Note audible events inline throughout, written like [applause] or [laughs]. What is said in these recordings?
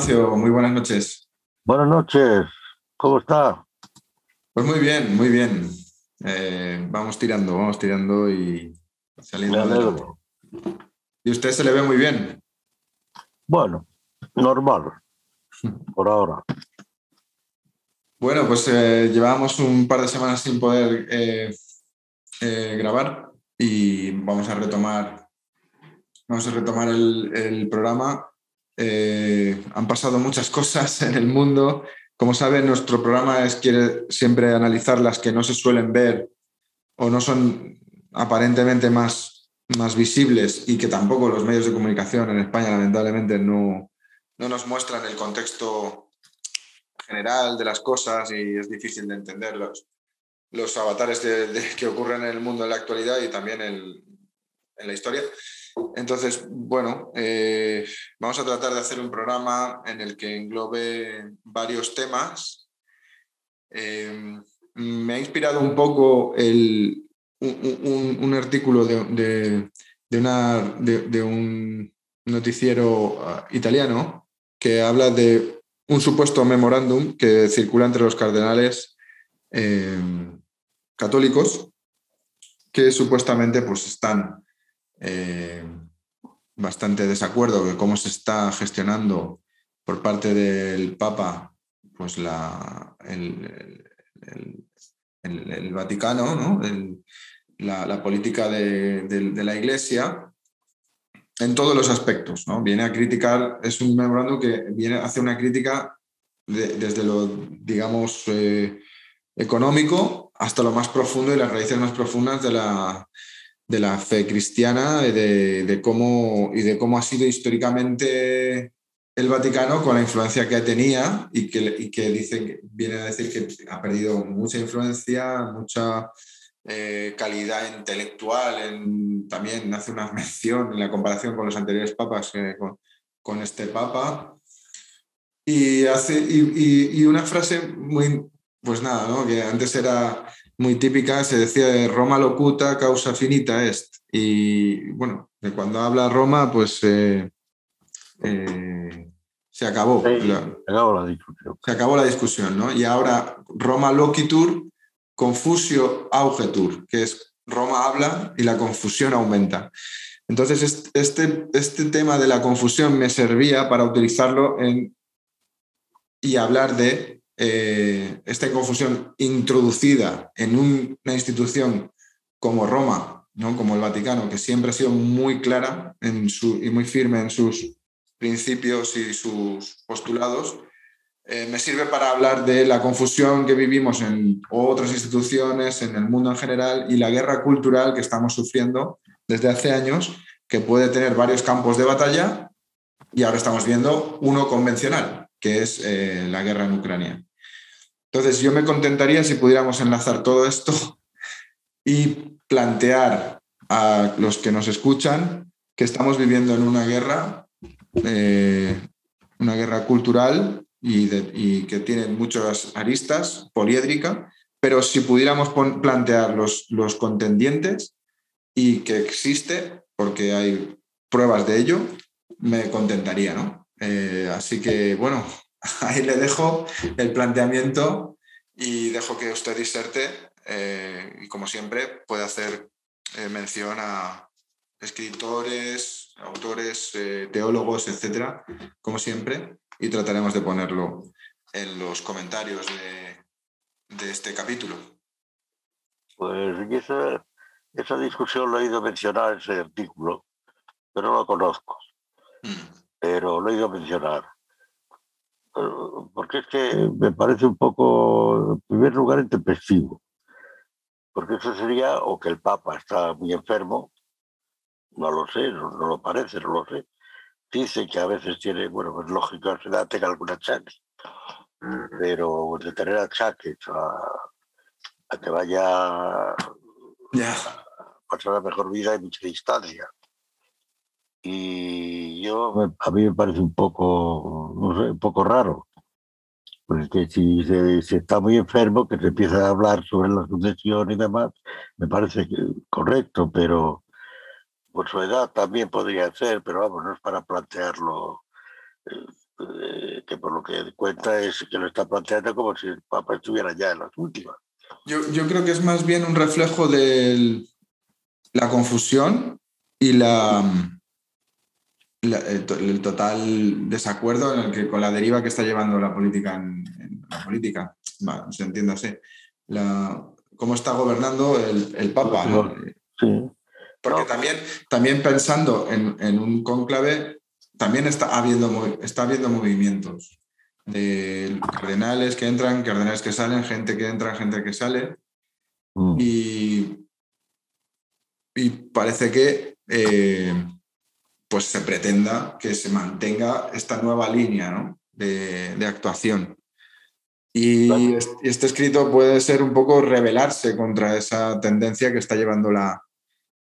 Ignacio? Muy buenas noches. Buenas noches, ¿cómo está? Pues muy bien, muy bien. Eh, vamos tirando, vamos tirando y saliendo. ¿Y usted se le ve muy bien? Bueno, normal, [laughs] por ahora. Bueno, pues eh, llevábamos un par de semanas sin poder eh, grabar y vamos a retomar, vamos a retomar el programa eh, han pasado muchas cosas en el mundo. Como saben, nuestro programa es, quiere siempre analizar las que no se suelen ver o no son aparentemente más, más visibles y que tampoco los medios de comunicación en España lamentablemente no, no nos muestran el contexto general de las cosas y es difícil de entender los, los avatares que ocurren en el mundo en la actualidad y también en la historia. Entonces, bueno, eh, vamos a tratar de hacer un programa en el que englobe varios temas. Eh, me ha inspirado un poco un, artículo de, un noticiero ah, italiano que habla de un supuesto memorándum que circula entre los cardenales eh, católicos que supuestamente pues, están eh, bastante desacuerdo de cómo se está gestionando por parte del Papa pues la, el, Vaticano, la, política de, la Iglesia en todos los aspectos. ¿no? Viene a criticar, es un memorando que viene a hacer una crítica desde lo, digamos, eh, económico hasta lo más profundo y las raíces más profundas de la, de la fe cristiana y de, cómo, y de cómo ha sido históricamente el Vaticano con la influencia que tenía y que, que dice, viene a decir que ha perdido mucha influencia, mucha eh, calidad intelectual. En, también hace una mención en la comparación con los anteriores papas, eh, con, este papa. Y, hace, y, una frase muy, pues nada, ¿no? que antes era muy típica, se decía de Roma locuta, causa finita est. Y bueno, de cuando habla Roma, pues eh, eh, se acabó. la, discusión. Se acabó la discusión, ¿no? Y ahora Roma loquitur, Confusio augetur, que es Roma habla y la confusión aumenta. Entonces, este, este tema de la confusión me servía para utilizarlo en, y hablar de eh, esta confusión introducida en una institución como Roma, ¿no? como el Vaticano, que siempre ha sido muy clara en su, y muy firme en sus principios y sus postulados, eh, me sirve para hablar de la confusión que vivimos en otras instituciones, en el mundo en general y la guerra cultural que estamos sufriendo desde hace años, que puede tener varios campos de batalla y ahora estamos viendo uno convencional, que es eh, la guerra en Ucrania. Entonces, yo me contentaría si pudiéramos enlazar todo esto y plantear a los que nos escuchan que estamos viviendo en una guerra, eh, una guerra cultural y, que tiene muchas aristas, poliédrica, pero si pudiéramos plantear los, los contendientes y que existe, porque hay pruebas de ello, me contentaría, ¿no? Eh, así que, bueno, [laughs] ahí le dejo el planteamiento y dejo que usted diserte eh, y como siempre puede hacer eh, mención a escritores, autores, eh, teólogos, etcétera, como siempre, y trataremos de ponerlo en los comentarios de, este capítulo. Pues esa, esa discusión lo he oído mencionar en ese artículo, pero no lo conozco. Mm. Pero lo he oído mencionar porque es que me parece un poco, en primer lugar, intempestivo. Porque eso sería o que el Papa está muy enfermo, no lo sé, no, lo parece, no lo sé. Dice que a veces tiene, bueno, pues lógico, que da tenga algún achaque, pero de tener achaques a, que vaya yeah. a pasar la mejor vida hay mucha distancia. Y yo, a mí me parece un poco, no sé, un poco raro. Porque si se, está muy enfermo, que se empieza a hablar sobre la sucesión y demás, me parece correcto, pero por su edad también podría ser, pero vamos, no es para plantearlo. Eh, que por lo que cuenta es que lo está planteando como si el Papa estuviera ya en las últimas. Yo, yo creo que es más bien un reflejo de la confusión y la, el, total desacuerdo en el que, con la deriva que está llevando la política en, la política, se entiende así, la, cómo está gobernando el, el Papa. Porque también, también pensando en, en, un cónclave, también está habiendo, está habiendo movimientos de cardenales que entran, cardenales que salen, gente que entra, gente que sale. Mm. Y, y parece que eh, pues se pretenda que se mantenga esta nueva línea de, actuación. Y este escrito puede ser un poco rebelarse contra esa tendencia que está llevando la,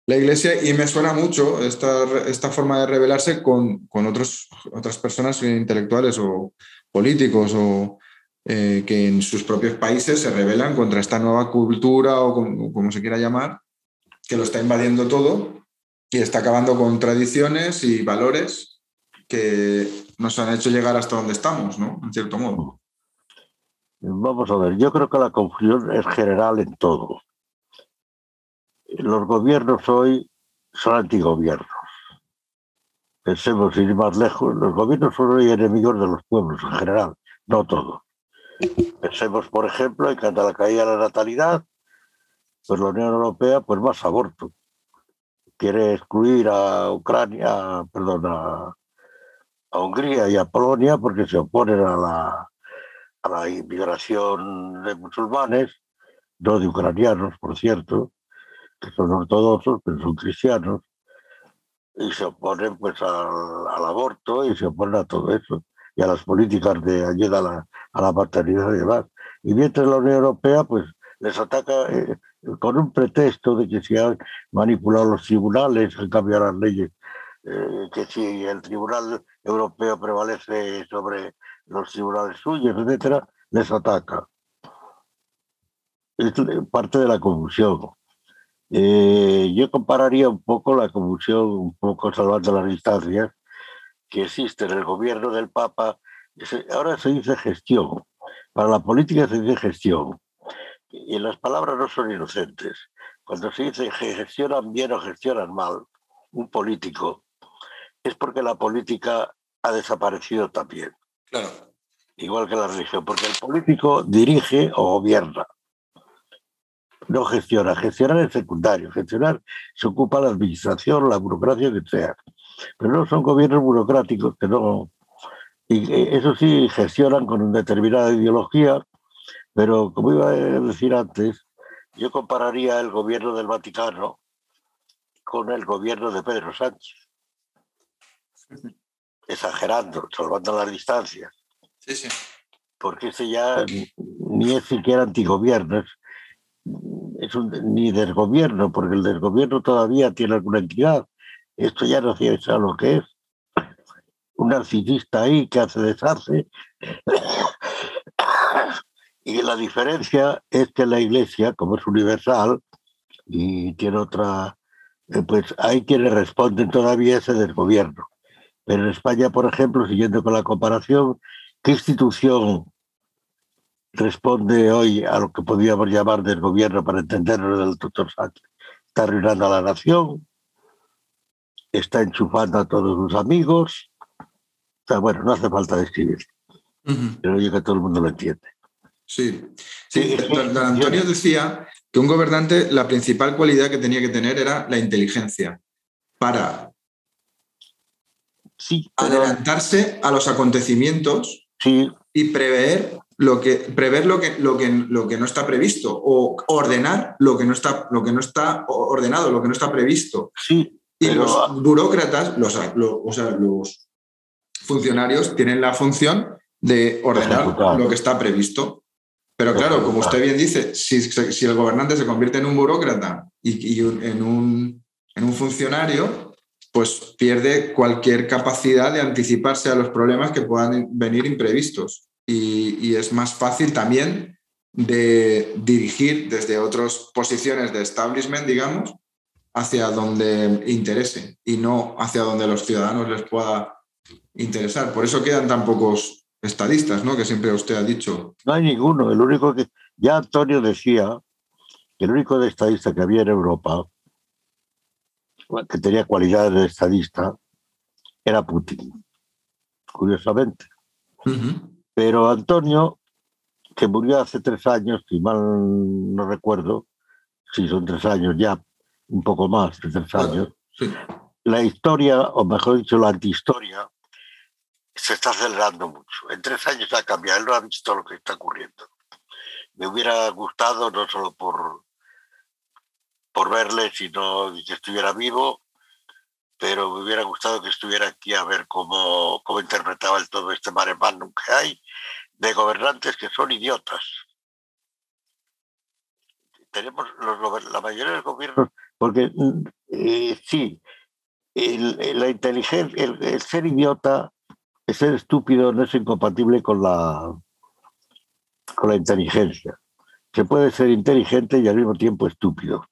la Iglesia. Y me suena mucho esta, esta forma de rebelarse con, con otros, otras personas intelectuales o políticos o eh, que en sus propios países se rebelan contra esta nueva cultura o como se quiera llamar, que lo está invadiendo todo y está acabando con tradiciones y valores que nos han hecho llegar hasta donde estamos, ¿no? En cierto modo. Vamos a ver, yo creo que la confusión es general en todo. Los gobiernos hoy son antigobiernos. Pensemos, ir más lejos, los gobiernos son hoy enemigos de los pueblos en general, no todos. Pensemos, por ejemplo, en cuanto a la caída de la natalidad, pues la Unión Europea, pues más aborto quiere excluir a Ucrania, perdón, a, Hungría y a Polonia porque se oponen a la, a la inmigración de musulmanes, no de ucranianos, por cierto, que son ortodoxos, pero son cristianos, y se oponen pues al, aborto y se oponen a todo eso, y a las políticas de ayuda a la, a la maternidad y demás. Y mientras la Unión Europea pues les ataca eh, con un pretexto de que se han manipulado los tribunales, han cambiado las leyes, eh, que si el Tribunal Europeo prevalece sobre los tribunales suyos, etcétera, les ataca. Es parte de la confusión. Eh, yo compararía un poco la confusión, un poco salvando las distancias, que existe en el gobierno del Papa. Ahora se dice gestión. Para la política se dice gestión y las palabras no son inocentes. Cuando se dice que gestionan bien o gestionan mal un político, es porque la política ha desaparecido también. Claro. Igual que la religión, porque el político dirige o gobierna. No gestiona. Gestionar es secundario. Gestionar se ocupa la administración, la burocracia, que sea. Pero no son gobiernos burocráticos que no. Y eso sí, gestionan con una determinada ideología pero como iba a decir antes, yo compararía el gobierno del Vaticano con el gobierno de Pedro Sánchez. Exagerando, salvando las distancias. Sí, sí. Porque ese ya ni es siquiera antigobierno, es, es un, ni desgobierno, porque el desgobierno todavía tiene alguna entidad. Esto ya no sé lo que es. Un narcisista ahí que hace deshace y la diferencia es que la iglesia, como es universal y tiene otra, eh, pues hay quienes responden todavía a ese desgobierno. Pero en España, por ejemplo, siguiendo con la comparación, ¿qué institución responde hoy a lo que podríamos llamar desgobierno para entenderlo del doctor Sánchez? Está arruinando a la nación, está enchufando a todos sus amigos. O sea, bueno, no hace falta describir. Pero yo que todo el mundo lo entiende. Sí, sí. Don, Antonio decía que un gobernante, la principal cualidad que tenía que tener era la inteligencia para sí, adelantarse a los acontecimientos y prever lo que, prever lo que, lo, que, lo que no está previsto o ordenar lo que no está, lo que no está ordenado, lo que no está previsto. Sí, y los burócratas, los, o sea, los funcionarios tienen la función de ordenar lo que está previsto. Pero claro, como usted bien dice, si, si el gobernante se convierte en un burócrata y, en, un, en un funcionario, pues pierde cualquier capacidad de anticiparse a los problemas que puedan venir imprevistos. Y, y, es más fácil también de dirigir desde otras posiciones de establishment, digamos, hacia donde interese y no hacia donde los ciudadanos les pueda interesar. Por eso quedan tan pocos estadistas, ¿no? Que siempre usted ha dicho. No hay ninguno. El único que. Ya Antonio decía que el único de estadista que había en Europa que tenía cualidades de estadista era Putin, curiosamente. Pero Antonio, que murió hace tres años, si mal no recuerdo, si son tres años ya, un poco más de tres años, la historia, o mejor dicho, la antihistoria, se está acelerando mucho. En tres años ha cambiado, él no ha visto lo que está ocurriendo. Me hubiera gustado, no solo por, por verle, sino que estuviera vivo, pero me hubiera gustado que estuviera aquí a ver cómo, cómo interpretaba el todo este mare que hay de gobernantes que son idiotas. Tenemos los, la mayoría de los gobiernos, porque eh, sí, la inteligencia, el, ser idiota, el ser estúpido no es incompatible con la, con la inteligencia. Se puede ser inteligente y al mismo tiempo estúpido.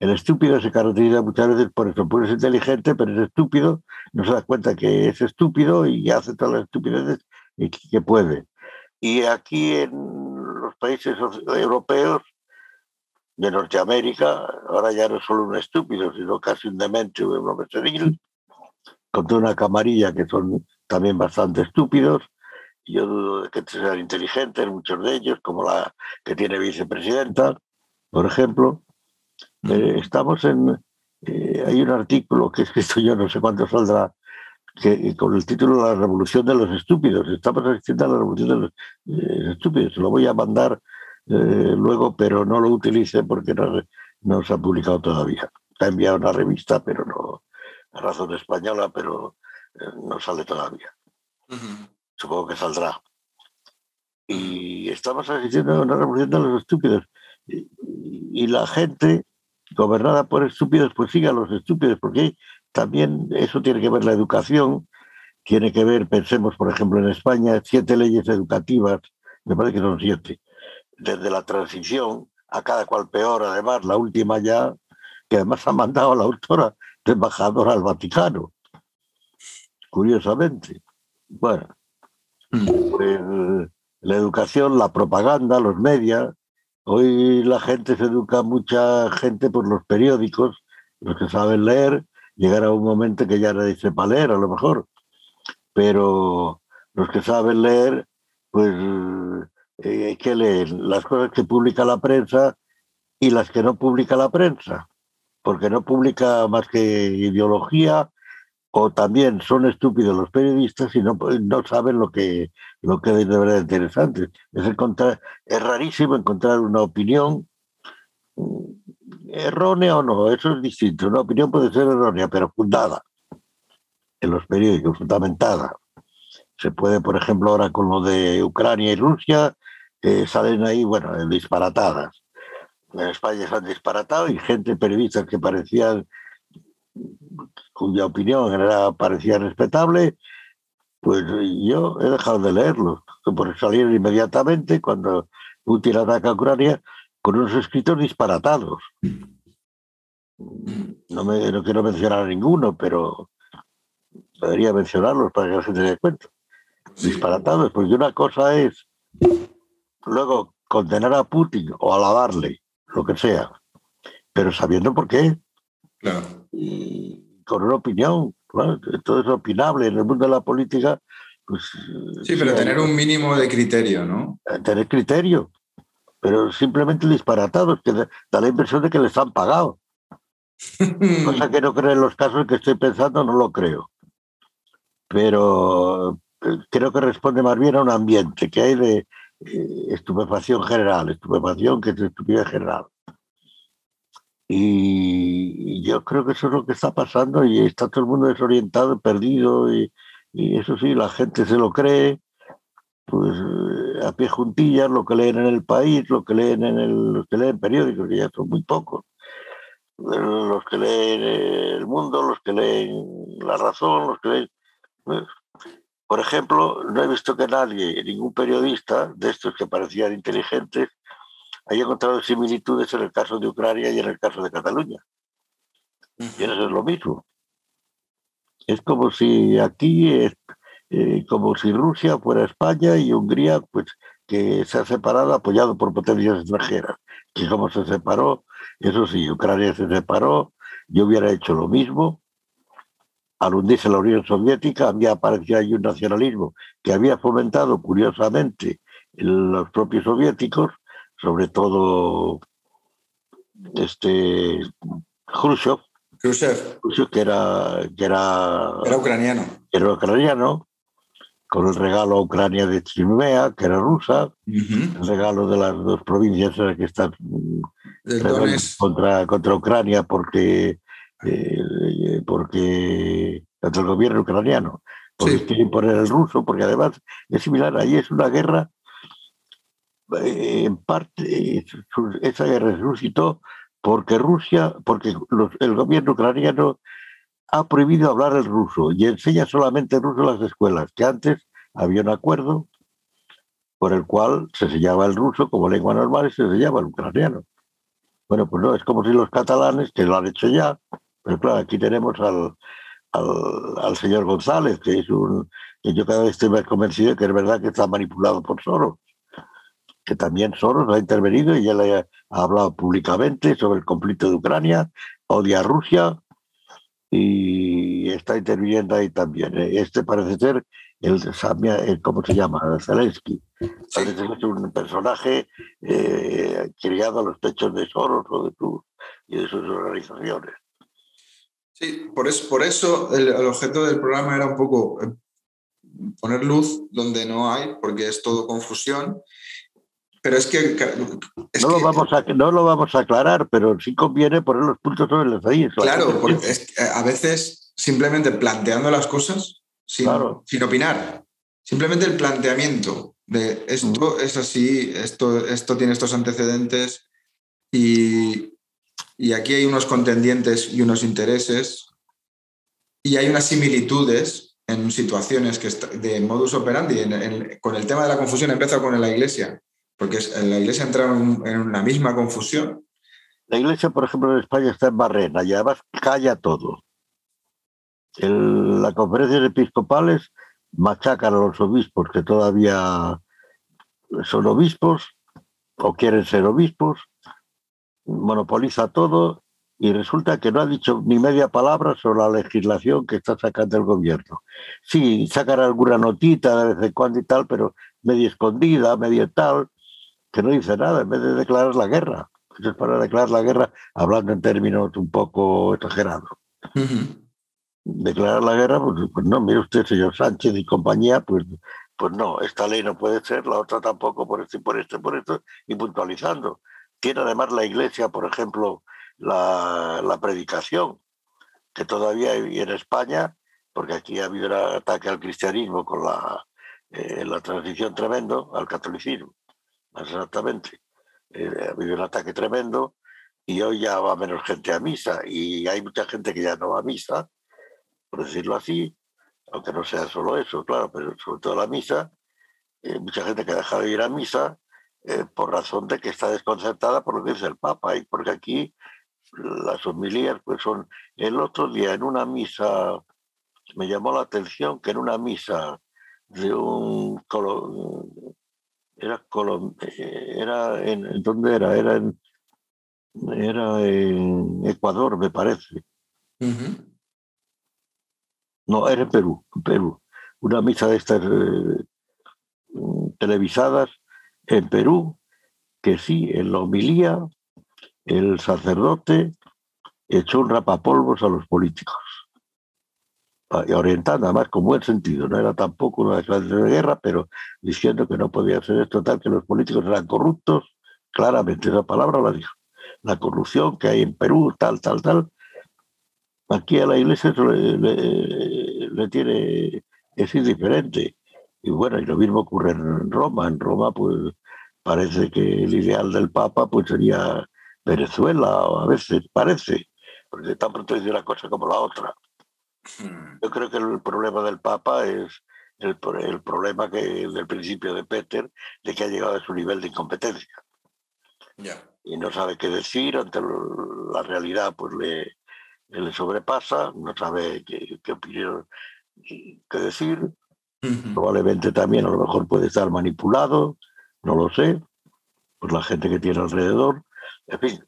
El estúpido se caracteriza muchas veces por eso, por ser inteligente, pero es estúpido, no se da cuenta que es estúpido y hace todas las estupideces que puede. Y aquí en los países europeos de Norteamérica, ahora ya no es solo un estúpido, sino casi un demente un hombre senil, con toda una camarilla que son también bastante estúpidos. Yo dudo de que sean inteligentes, muchos de ellos, como la que tiene vicepresidenta, por ejemplo. Eh, estamos en. Eh, hay un artículo que he escrito yo, no sé cuánto saldrá, que, con el título La revolución de los estúpidos. Estamos asistiendo a la revolución de los eh, estúpidos. Lo voy a mandar luego, pero no lo utilice porque no, no, se ha publicado todavía. ha enviado una revista, pero no. A razón española, pero no sale todavía. Supongo que saldrá. Y estamos asistiendo a una revolución de los estúpidos. y la gente gobernada por estúpidos, pues siga a los estúpidos, porque también eso tiene que ver la educación, tiene que ver, pensemos, por ejemplo, en España, siete leyes educativas, me parece que son siete, desde la transición, a cada cual peor, además, la última ya, que además ha mandado a la autora de embajadora al Vaticano, curiosamente. Bueno, mm. pues la educación, la propaganda, los medios, Hoy la gente se educa, mucha gente por los periódicos, los que saben leer, llegará un momento que ya nadie sepa leer, a lo mejor, pero los que saben leer, pues eh, hay que leer las cosas que publica la prensa y las que no publica la prensa, porque no publica más que ideología o también son estúpidos los periodistas y no, no saben lo que, lo que es de verdad interesante. Es, encontrar, es rarísimo encontrar una opinión mm, errónea o no, eso es distinto. Una opinión puede ser errónea, pero fundada en los periódicos, fundamentada. Se puede, por ejemplo, ahora con lo de Ucrania y Rusia, eh, salen ahí, bueno, disparatadas. En España se han disparatado y gente, periodistas que parecían cuya opinión era, parecía respetable, pues yo he dejado de leerlo, por salir inmediatamente cuando Putin ataca a Ucrania con unos escritos disparatados. No, me, no quiero mencionar a ninguno, pero debería mencionarlos para que la gente se dé cuenta. Disparatados, porque una cosa es luego condenar a Putin o alabarle, lo que sea, pero sabiendo por qué. Y con una opinión, todo es opinable en el mundo de la política. Pues, sí, pero tener un mínimo de criterio, ¿no? Eh, tener criterio, pero simplemente disparatados, que da la impresión de que les han pagado. [laughs] Cosa que no creo en los casos que estoy pensando, no lo creo. Pero eh, creo que responde más bien a un ambiente que hay de eh, estupefacción general, estupefacción que es estupidez general. Y yo creo que eso es lo que está pasando y está todo el mundo desorientado, perdido y, eso sí, la gente se lo cree, pues eh, a pie juntillas, lo que leen en el país, lo que leen en el, los que leen periódicos, que ya son muy pocos, los que leen el mundo, los que leen la razón, los que leen... Pues, por ejemplo, no he visto que nadie, ningún periodista de estos que parecían inteligentes, hay encontrado similitudes en el caso de Ucrania y en el caso de Cataluña. Y eso es lo mismo. Es como si aquí, eh, como si Rusia fuera España y Hungría, pues que se ha separado apoyado por potencias extranjeras. Que como se separó, eso sí, Ucrania se separó, yo hubiera hecho lo mismo. Al hundirse la Unión Soviética había aparecido ahí un nacionalismo que había fomentado curiosamente los propios soviéticos, sobre todo este Khrushchev, Khrushchev. que era que era, era ucraniano. Era ucraniano, con el regalo a Ucrania de Crimea, que era rusa, el regalo de las dos provincias que están contra, contra Ucrania porque, eh, porque contra el gobierno ucraniano, porque quieren imponer el ruso, porque además es similar, ahí es una guerra, en parte, esa guerra se porque Rusia, porque el gobierno ucraniano ha prohibido hablar el ruso y enseña solamente ruso en las escuelas, que antes había un acuerdo por el cual se enseñaba el ruso como lengua normal y se enseñaba el ucraniano. Bueno, pues no, es como si los catalanes, que lo han hecho ya, pero claro, aquí tenemos al, al, señor González, que es un, que yo cada vez estoy más convencido de que es verdad que está manipulado por Soros, que también Soros ha intervenido y ya le ha hablado públicamente sobre el conflicto de Ucrania, odia a Rusia, y está interviniendo ahí también. ¿eh? Este parece ser el, ¿cómo se llama? Zelensky. Parece ser un personaje eh, criado a los techos de Soros o de y de sus organizaciones. Sí, por eso, por eso el, objeto del programa era un poco eh, poner luz donde no hay, porque es todo confusión pero es que... no, Lo vamos a, no lo vamos a aclarar, pero sí conviene poner los puntos sobre las ahí. Claro, porque a veces simplemente planteando las cosas sin, sin, opinar, simplemente el planteamiento de esto mm. es así, esto, esto tiene estos antecedentes y, y aquí hay unos contendientes y unos intereses y hay unas similitudes en situaciones que de modus operandi. con el tema de la confusión empezó con la iglesia porque la Iglesia entra en una misma confusión. La Iglesia, por ejemplo, en España está en barrena y además calla todo. las conferencias episcopales machacan a los obispos que todavía son obispos o quieren ser obispos, monopoliza todo y resulta que no ha dicho ni media palabra sobre la legislación que está sacando el gobierno. Sí, sacan alguna notita de vez en cuando y tal, pero medio escondida, medio tal, que no dice nada, en vez de declarar la guerra. es para declarar la guerra, hablando en términos un poco exagerados. Declarar la guerra, pues, pues, no, mire usted, señor Sánchez y compañía, pues, pues no, esta ley no puede ser, la otra tampoco, por esto y por esto y por esto, y puntualizando. Tiene además la Iglesia, por ejemplo, la, la predicación, que todavía hay en España, porque aquí ha habido un ataque al cristianismo con la, eh, la transición tremendo al catolicismo exactamente. Eh, ha habido un ataque tremendo y hoy ya va menos gente a misa y hay mucha gente que ya no va a misa, por decirlo así, aunque no sea solo eso, claro, pero sobre todo la misa, eh, mucha gente que ha dejado de ir a misa eh, por razón de que está desconcertada por lo que dice el Papa y porque aquí las homilías pues son el otro día en una misa me llamó la atención que en una misa de un era eh, era en dónde era era en era en Ecuador me parece. No era en Perú Perú. Una misa de estas eh, televisadas en Perú que sí en la homilía el sacerdote echó un rapapolvos a los políticos orientada además con buen sentido, no era tampoco una declaración de guerra, pero diciendo que no podía ser esto tal, que los políticos eran corruptos, claramente esa palabra la dijo. La corrupción que hay en Perú, tal, tal, tal. Aquí a la iglesia le, tiene, es indiferente. Y bueno, y lo mismo ocurre en Roma. En Roma, pues parece que el ideal del Papa pues sería Venezuela, a veces parece, porque tan pronto dice una cosa como la otra. Hmm. Yo creo que el problema del Papa es el, el problema que del principio de Peter, de que ha llegado a su nivel de incompetencia. Y no sabe qué decir ante la realidad, pues le, le sobrepasa, no sabe qué, qué opinión qué decir. Probablemente también a lo mejor puede estar manipulado, no lo sé, por la gente que tiene alrededor. En fin,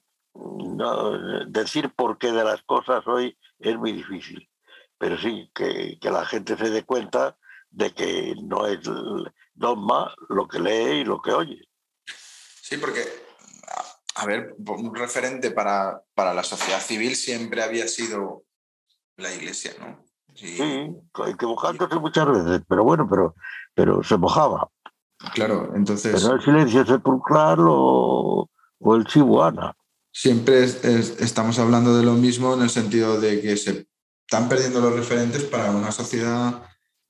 decir por qué de las cosas hoy es muy difícil, pero sí que, que la gente se dé cuenta de que no es dogma lo que lee y lo que oye. Sí, porque, a ver, un referente para, para la sociedad civil siempre había sido la iglesia, ¿no? Sí, equivocándose muchas veces, pero bueno, pero, pero se mojaba. Claro, entonces. Pero el silencio sepulcral o, o el chihuana. Siempre estamos hablando de lo mismo en el sentido de que se están perdiendo los referentes para una sociedad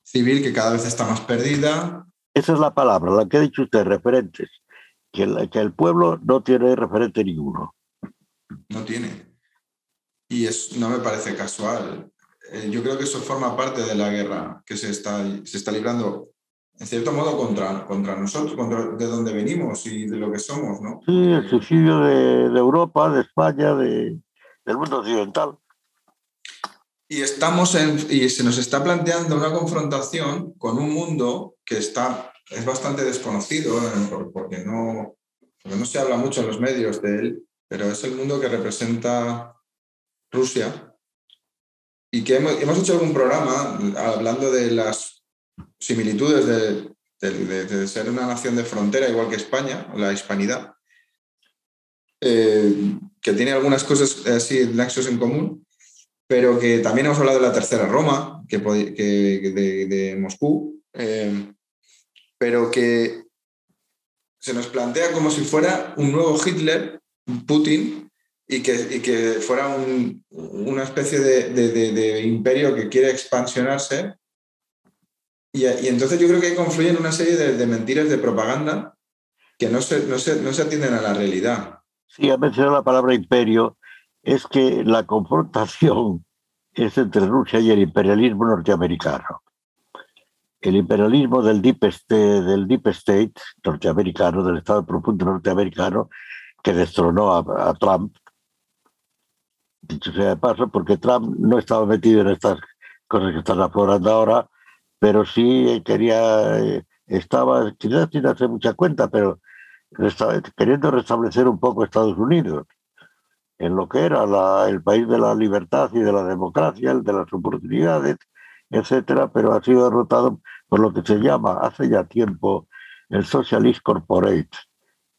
civil que cada vez está más perdida. Esa es la palabra, la que ha dicho usted, referentes. Que el, que el pueblo no tiene referente ninguno. No tiene. Y es, no me parece casual. Eh, yo creo que eso forma parte de la guerra que se está, se está librando, en cierto modo, contra, contra nosotros, contra de dónde venimos y de lo que somos, ¿no? Sí, el suicidio de, de Europa, de España, de, del mundo occidental. Y, estamos y se nos está planteando una confrontación con un mundo que está, es bastante desconocido, porque no, porque no se habla mucho en los medios de él, pero es el mundo que representa Rusia, y que hemos, hemos, hecho algún programa hablando de las similitudes de, de, de, ser una nación de frontera, igual que España, la hispanidad, eh, que tiene algunas cosas así, nexos en común, pero que también hemos hablado de la tercera Roma, que, que de, Moscú, eh, pero que se nos plantea como si fuera un nuevo Hitler, Putin, y que, que fuera una especie de, imperio que quiere expansionarse. Y, entonces yo creo que confluyen una serie de, mentiras de propaganda que no se, no, se, no se atienden a la realidad. Sí, ha mencionado la palabra imperio. Es que la confrontación [laughs] es entre Rusia y el imperialismo norteamericano. El imperialismo del Deep State, del deep state norteamericano, del Estado profundo norteamericano, que destronó a Trump, dicho sea de paso, porque Trump no estaba metido en estas cosas que están aflorando ahora, pero sí quería, eh, estaba, quizás sin hacer mucha cuenta, pero queriendo restablecer un poco Estados Unidos en lo que era la, el país de la libertad y de la democracia, el de las oportunidades, etcétera, pero ha sido derrotado por lo que se llama hace ya tiempo el Socialist Corporate.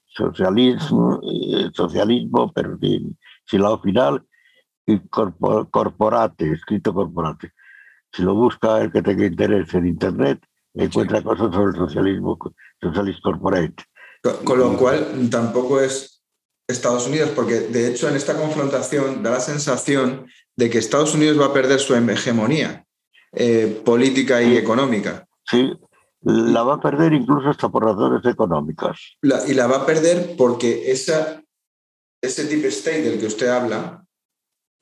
Socialismo, eh, socialismo, pero sin, sin lado final, y corporate, escrito corporate. Si lo busca el que tenga interés en Internet, encuentra cosas sobre el socialismo, socialist corporate. Con, lo cual tampoco es Estados Unidos, porque de hecho en esta confrontación da la sensación de que Estados Unidos va a perder su hegemonía eh, política y económica. Sí, la va a perder incluso hasta por razones económicas. y la va a perder porque esa, ese deep state del que usted habla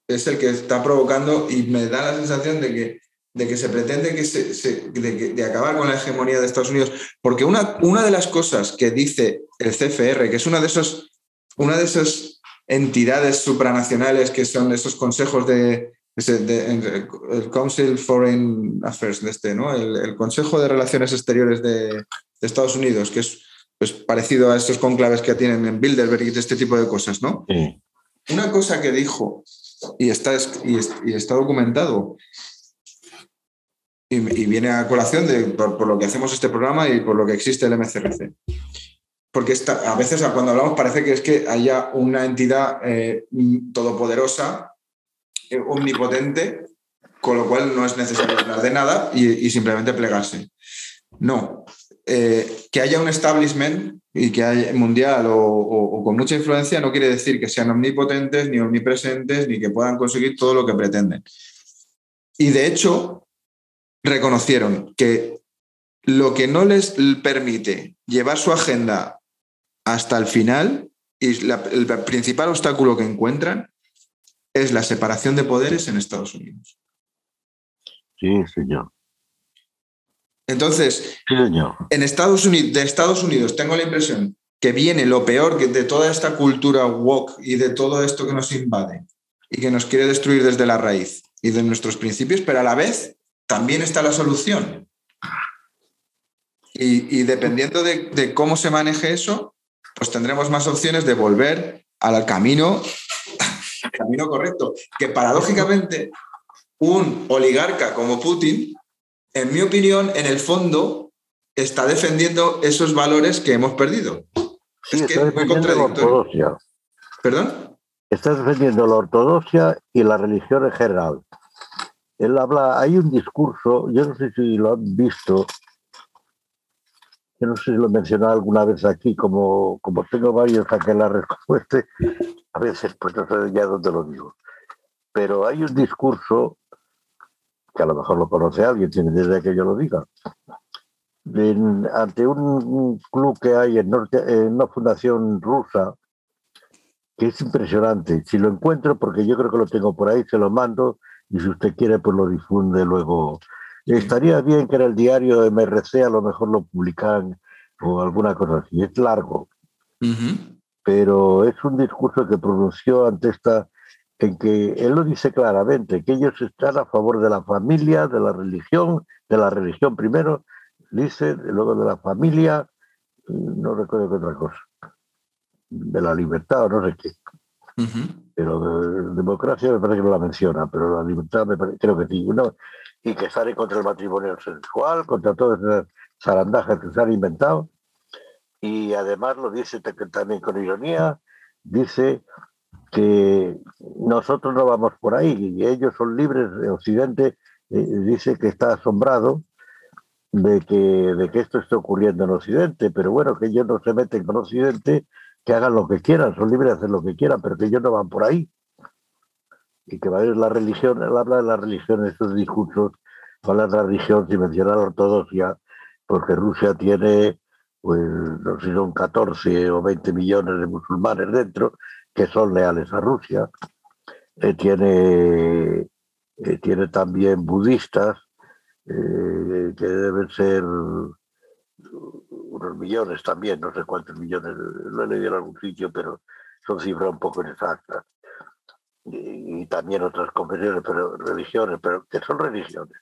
es el que está provocando y me da la sensación de que, de que se pretende que se, de, acabar con la hegemonía de Estados Unidos. Porque una, una de las cosas que dice el CFR, que es una de, esos, una de esas entidades supranacionales que son esos consejos de, el Council Foreign Affairs, de este, ¿no? el, Consejo de Relaciones Exteriores de, Estados Unidos, que es pues, parecido a estos conclaves que tienen en Bilderberg y este tipo de cosas, ¿no? Una cosa que dijo y está, y, está documentado. Y, viene a colación de, por, lo que hacemos este programa y por lo que existe el MCRC. Porque está, a veces cuando hablamos parece que es que haya una entidad eh, todopoderosa, eh, omnipotente, con lo cual no es necesario hablar de nada y simplemente plegarse. No, eh, que haya un establishment y que haya mundial o, con mucha influencia no quiere decir que sean omnipotentes ni omnipresentes ni que puedan conseguir todo lo que pretenden. Y de hecho, reconocieron que lo que no les permite llevar su agenda hasta el final y el principal obstáculo que encuentran es la separación de poderes en Estados Unidos. Sí, señor. Entonces, en Estados Unidos, de Estados Unidos tengo la impresión que viene lo peor de toda esta cultura woke y de todo esto que nos invade. y que nos quiere destruir desde la raíz y de nuestros principios, pero a la vez también está la solución. Y, dependiendo de, cómo se maneje eso, pues tendremos más opciones de volver al camino, al camino correcto. Que paradójicamente, un oligarca como Putin, en mi opinión, en el fondo, está defendiendo esos valores que hemos perdido. es que es muy contradictorio. ¿Perdón? Está defendiendo la ortodoxia y la religión en general. Él habla, hay un discurso, yo no sé si lo han visto, yo no sé si lo he mencionado alguna vez aquí, como, como tengo varios a que la respuesta, a veces pues no sé ya dónde lo digo. Pero hay un discurso, que a lo mejor lo conoce alguien, tiene desde que yo lo diga, ante un club que hay en una fundación rusa, que es impresionante. Si lo encuentro, porque yo creo que lo tengo por ahí, se lo mando y si usted quiere, pues lo difunde luego Estaría bien que en el diario de MRC a lo mejor lo publican o alguna cosa así. Es largo, pero es un discurso que pronunció ante esta, en que él lo dice claramente, que ellos están a favor de la familia, de la religión, de la religión primero, dice, luego de la familia, no recuerdo qué otra cosa, de la libertad o no sé qué. Pero de, democracia me parece que no la menciona, pero la libertad me parece, creo que sí. No, y que sale contra el matrimonio sexual, contra todas esas zarandajas que se han inventado. Y además lo dice también con ironía, dice que nosotros no vamos por ahí y ellos son libres, de Occidente eh, dice que está asombrado de que, de que esto esté ocurriendo en Occidente, pero bueno, que ellos no se meten con Occidente, que hagan lo que quieran, son libres de hacer lo que quieran, pero que ellos no van por ahí y que va a ver la religión, él habla de la religión en estos discursos, habla de la religión sin mencionar la ortodoxia, porque Rusia tiene, pues no sé si son 14 o 20 millones de musulmanes dentro, que son leales a Rusia. Eh, tiene, eh, tiene también budistas, eh, que deben ser unos millones también, no sé cuántos millones, lo he leído en algún sitio, pero son cifras un poco inexactas y, también otras confesiones, pero religiones, pero que son religiones,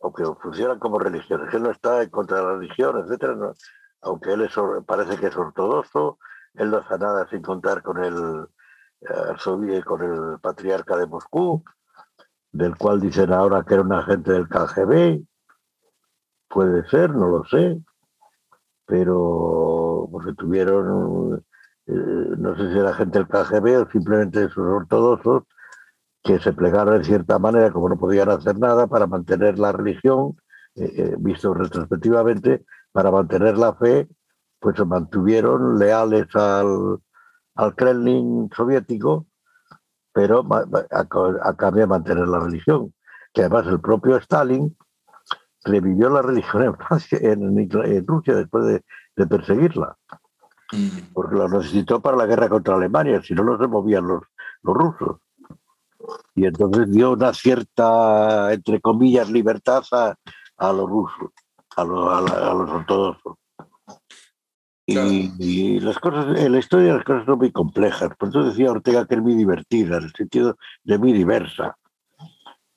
o que funcionan como religiones. Él no está en contra de la religión, etcétera, aunque él parece que es ortodoxo, él no hace nada sin contar con el eh, con el patriarca de Moscú, del cual dicen ahora que era un agente del KGB. Puede ser, no lo sé, pero porque tuvieron eh, no sé si era gente del KGB o simplemente esos ortodoxos que se plegaron de cierta manera, como no podían hacer nada, para mantener la religión, eh, eh, visto retrospectivamente, para mantener la fe, pues se mantuvieron leales al, al Kremlin soviético, pero a, cambio de mantener la religión. Que además el propio Stalin revivió la religión en, Francia, en, Rusia después de, de perseguirla porque lo necesitó para la guerra contra Alemania, si no, no se movían los, los rusos. Y entonces dio una cierta, entre comillas, libertad a, a los rusos, a, a, los ortodoxos. Y, las cosas, en la historia las cosas son muy complejas. Por eso decía Ortega que es muy divertida, en el sentido de muy diversa.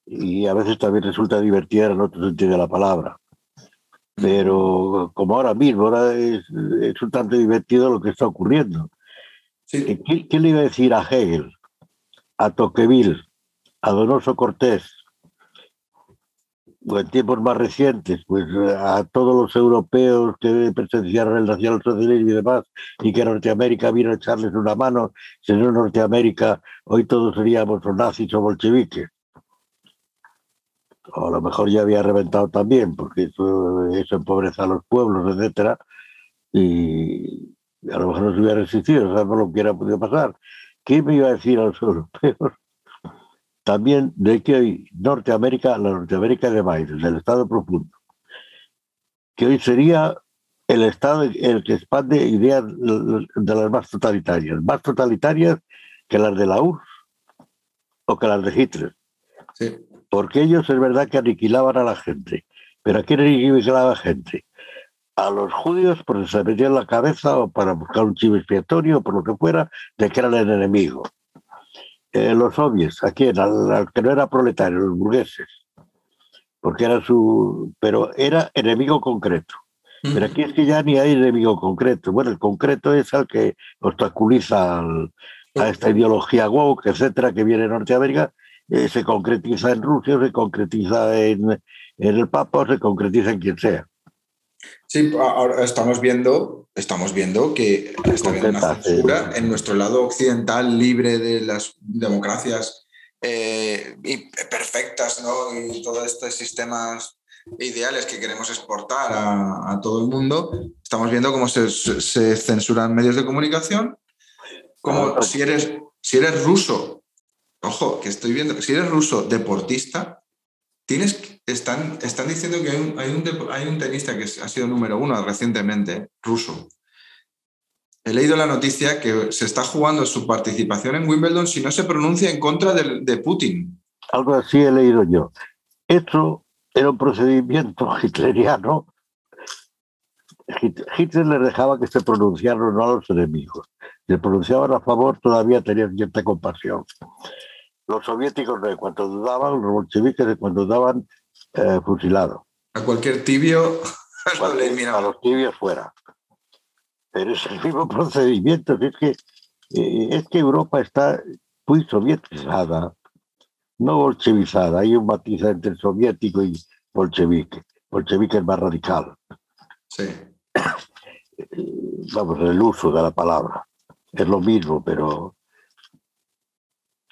Y a veces también resulta divertida en otro sentido de la palabra. Pero como ahora mismo, ahora es, un tanto divertido lo que está ocurriendo. ¿Qué, ¿Qué, le iba a decir a Hegel, a Tocqueville, a Donoso Cortés, o en tiempos más recientes, pues a todos los europeos que presenciaron el nacionalsocialismo y demás, y que Norteamérica vino a echarles una mano, si no Norteamérica, hoy todos seríamos nazis o bolcheviques a lo mejor ya había reventado también, porque eso, eso empobrece a los pueblos, etcétera, y a lo mejor no se hubiera resistido, sabemos lo que hubiera podido pasar. ¿Qué me iba a decir a los [laughs] europeos? También de que hoy Norteamérica, la Norteamérica de Biden, del Estado profundo, que hoy sería el Estado el que expande ideas de las más totalitarias, más totalitarias que las de la URSS o que las de Hitler. Sí porque ellos es verdad que aniquilaban a la gente. ¿Pero a quién aniquilaba la gente? A los judíos porque se metían la cabeza o para buscar un chivo expiatorio o por lo que fuera, de que eran el enemigo. eh, los soviets, ¿a quién? Al, que no era proletario, los burgueses. Porque era su. Pero era enemigo concreto. Pero aquí es que ya ni hay enemigo concreto. Bueno, el concreto es el que obstaculiza a esta ideología woke, etcétera, que viene de Norteamérica, eh, se concretiza en Rusia, se concretiza en, en el Papa se concretiza en quien sea. Sí, ahora estamos viendo, estamos viendo que está habiendo una censura en nuestro lado occidental libre de las democracias eh, perfectas, ¿no? Y todos estos sistemas ideales que queremos exportar a, todo el mundo. Estamos viendo cómo se, censuran medios de comunicación, como si eres, si eres ruso, ojo, que estoy viendo, si eres ruso deportista, tienes, están, están diciendo que hay un, hay, un, tenista que ha sido número uno recientemente, ruso. He leído la noticia que se está jugando su participación en Wimbledon si no se pronuncia en contra de, de Putin. Algo así he leído yo. Esto era un procedimiento [laughs] hitleriano. Hitler le dejaba que se pronunciaran no a los enemigos. Si pronunciaban a favor, todavía tenía cierta compasión los soviéticos de cuando dudaban, los bolcheviques de cuando dudaban eh, fusilado. A cualquier tibio [laughs] A los tibios fuera. Pero es el mismo [laughs] procedimiento, es que, eh, es que Europa está muy sovietizada, no bolchevizada. Hay un matiz entre soviético y bolchevique. Bolchevique es más radical. Sí. Vamos, el uso de la palabra. Es lo mismo, pero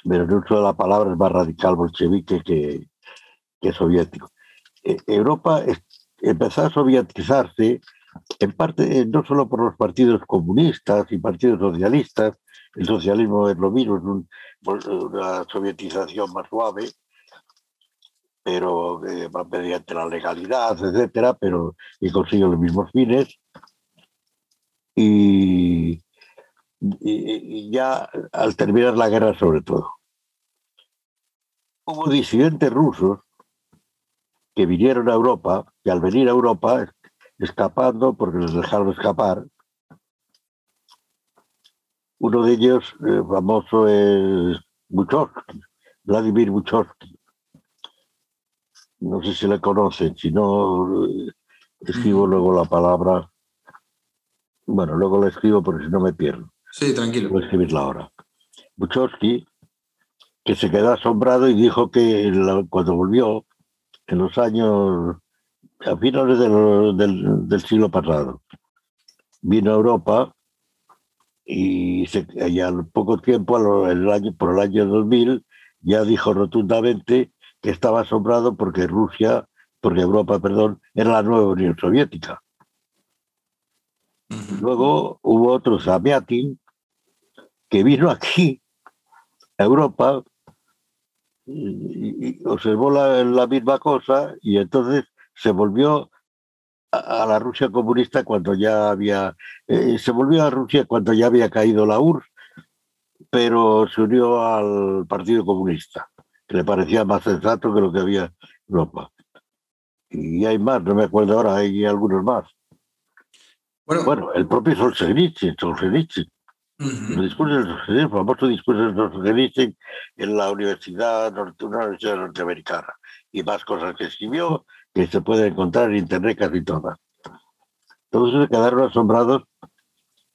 pero el uso de la palabra es más radical bolchevique que, que soviético. Eh, Europa empezó a sovietizarse en parte eh, no solo por los partidos comunistas y partidos socialistas, el socialismo es lo mismo, es una sovietización más suave, pero eh, mediante la legalidad, etcétera, pero y consigue los mismos fines. Y, y, ya al terminar la guerra sobre todo. Hubo disidentes rusos que vinieron a Europa y al venir a Europa, escapando porque les dejaron escapar, uno de ellos eh, famoso es Buchowski, Vladimir Buchowski. No sé si le conocen, si no, eh, escribo luego la palabra bueno, luego lo escribo porque si no me pierdo. Sí, tranquilo. Voy a escribirla ahora. Buchowski, que se quedó asombrado y dijo que cuando volvió, en los años, a finales del, siglo pasado, vino a Europa y, se, al poco tiempo, el año, por el año 2000, ya dijo rotundamente que estaba asombrado porque Rusia, porque Europa, perdón, era la nueva Unión Soviética. Luego hubo otro Samiatin que vino aquí, a Europa, y, observó la, misma cosa y entonces se volvió a, la Rusia comunista cuando ya había, eh, se volvió a Rusia cuando ya había caído la URSS, pero se unió al Partido Comunista, que le parecía más sensato que lo que había en Europa. Y hay más, no me acuerdo ahora, hay algunos más. Bueno, el propio Solzhenitsyn, Solzhenitsyn. El discurso el famoso discurso de Solzhenitsyn en la universidad, una universidad norteamericana. Y más cosas que escribió que se pueden encontrar en internet casi todas. Todos se quedaron asombrados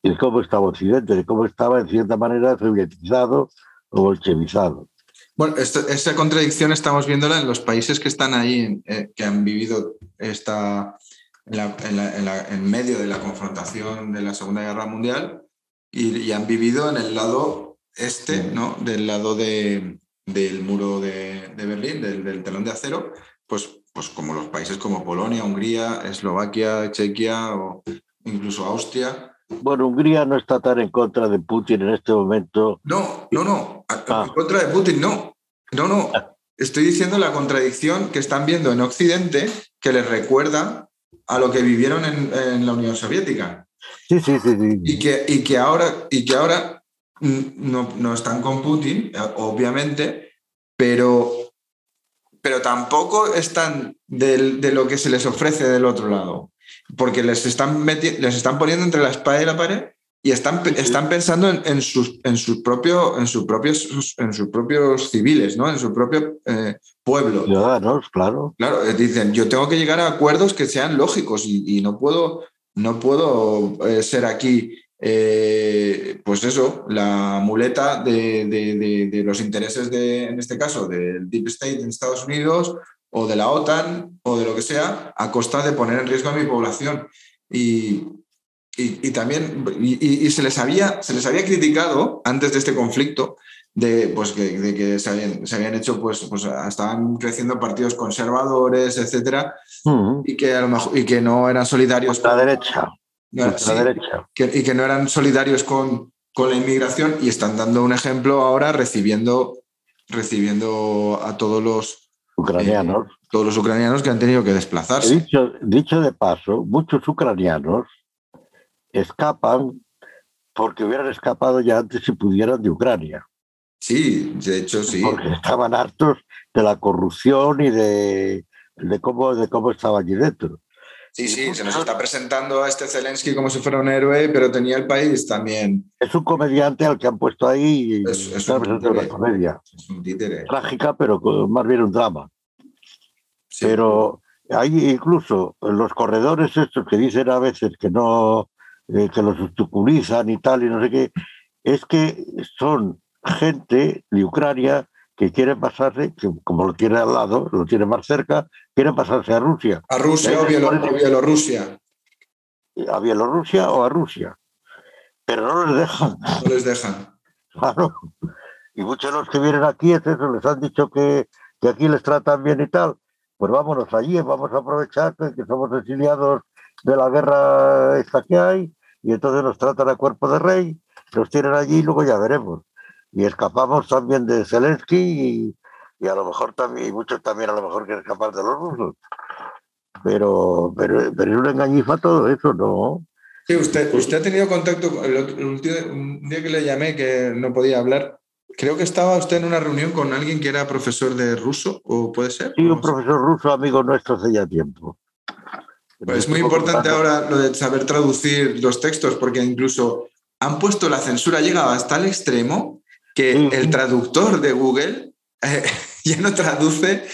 de cómo estaba Occidente, de cómo estaba en cierta manera sovietizado o bolchevizado. Bueno, esta, contradicción estamos viéndola en los países que están ahí, eh, que han vivido esta, en, medio de la confrontación de la Segunda Guerra Mundial y, han vivido en el lado este, ¿no? del lado de, del muro de, Berlín, del, telón de acero, pues, pues como los países como Polonia, Hungría, Eslovaquia, Chequia o incluso Austria. Bueno, Hungría no está tan en contra de Putin en este momento. No, no, no. Ah. En contra de Putin, no. No, no. Estoy diciendo la contradicción que están viendo en Occidente que les recuerda a lo que vivieron en, la Unión Soviética. Sí, sí, sí. Y, que, y, que ahora, y que ahora no, no están con Putin, eh, obviamente, pero, pero tampoco están de lo que se les ofrece del otro lado, porque les están, les están poniendo entre la espada y la pared y están, están pensando en, sus, en, sus propio, en, sus propios, en sus propios civiles, ¿no? en su propio eh, pueblo. Ciudadanos, claro. Claro, eh, dicen, yo tengo que llegar a acuerdos que sean lógicos y, no puedo, no puedo eh, ser aquí, pues eso, la muleta de, los intereses de, en este caso, del Deep State en Estados Unidos o de la OTAN o de lo que sea, a costa de poner en riesgo a mi población. Y, y, también, y, se, les había, se les había criticado antes de este conflicto de, pues, que, de que se, habían, se habían, hecho, pues, pues estaban creciendo partidos conservadores, etcétera, y, que a lo mejor, y que no eran solidarios con la derecha. derecha. y que no eran solidarios con, con la inmigración y están dando un ejemplo ahora recibiendo, recibiendo a todos los ucranianos. Eh, todos los ucranianos que han tenido que desplazarse. Dicho, dicho de paso, muchos ucranianos escapan porque hubieran escapado ya antes si pudieran de Ucrania. Sí, de hecho sí. Porque estaban hartos de la corrupción y de, de, cómo, de cómo estaba allí dentro. Sí, sí, se nos está presentando a este Zelensky como si fuera un héroe, pero tenía el país también. Es un comediante al que han puesto ahí. Es, es una comedia. Es un títere. Trágica, pero más bien un drama. Pero hay incluso los corredores estos que dicen a veces que no eh, que los obstaculizan y tal, y no sé qué, es que son gente de Ucrania que quiere pasarse, como lo tiene al lado, lo tiene más cerca, quieren pasarse a Rusia. A Rusia o Bielorrusia. A Bielorrusia o a Rusia. Pero no les dejan. No les dejan. Claro. Y muchos de los que vienen aquí, es eso, les han dicho que, que aquí les tratan bien y tal. Pues vámonos allí, vamos a aprovechar que somos exiliados de la guerra esta que hay y entonces nos tratan a cuerpo de rey, nos tienen allí y luego ya veremos. Y escapamos también de Zelensky y, a lo mejor también, y muchos también a lo mejor quieren escapar de los rusos. Pero, pero, pero es un engañifa todo eso, ¿no? Sí, usted, usted ha tenido contacto, el, el, un día que le llamé que no podía hablar, creo que estaba usted en una reunión con alguien que era profesor de ruso, ¿o puede ser? Sí, un profesor ruso, amigo nuestro hace ya tiempo. Pues es muy importante ahora lo de saber traducir los textos, porque incluso han puesto la censura, llegado hasta el extremo que el traductor de Google eh, [laughs] ya no traduce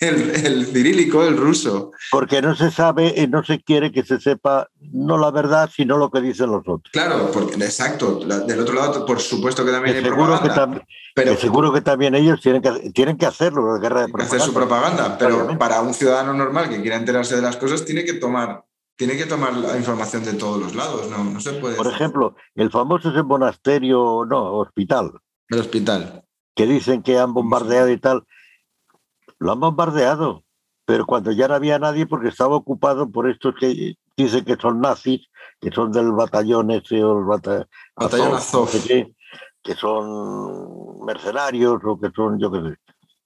el, cirílico, el ruso. Porque no se sabe y no se quiere que se sepa no la verdad, sino lo que dicen los otros. Claro, porque, exacto. Del otro lado, por supuesto que también hay propaganda. pero seguro que también ellos tienen que, tienen que hacerlo, la guerra de propaganda. Hacer su propaganda, pero para un ciudadano normal que quiera enterarse de las cosas, tiene que tomar tiene que tomar la información de todos los lados, no, no se puede. Por ejemplo, el famoso ese monasterio, no, hospital. El hospital que dicen que han bombardeado y tal. Lo han bombardeado, pero cuando ya no había nadie porque estaba ocupado por estos que dicen que son nazis, que son del batallón ese o el batallón Azov, que, son mercenarios o que son, yo qué sé,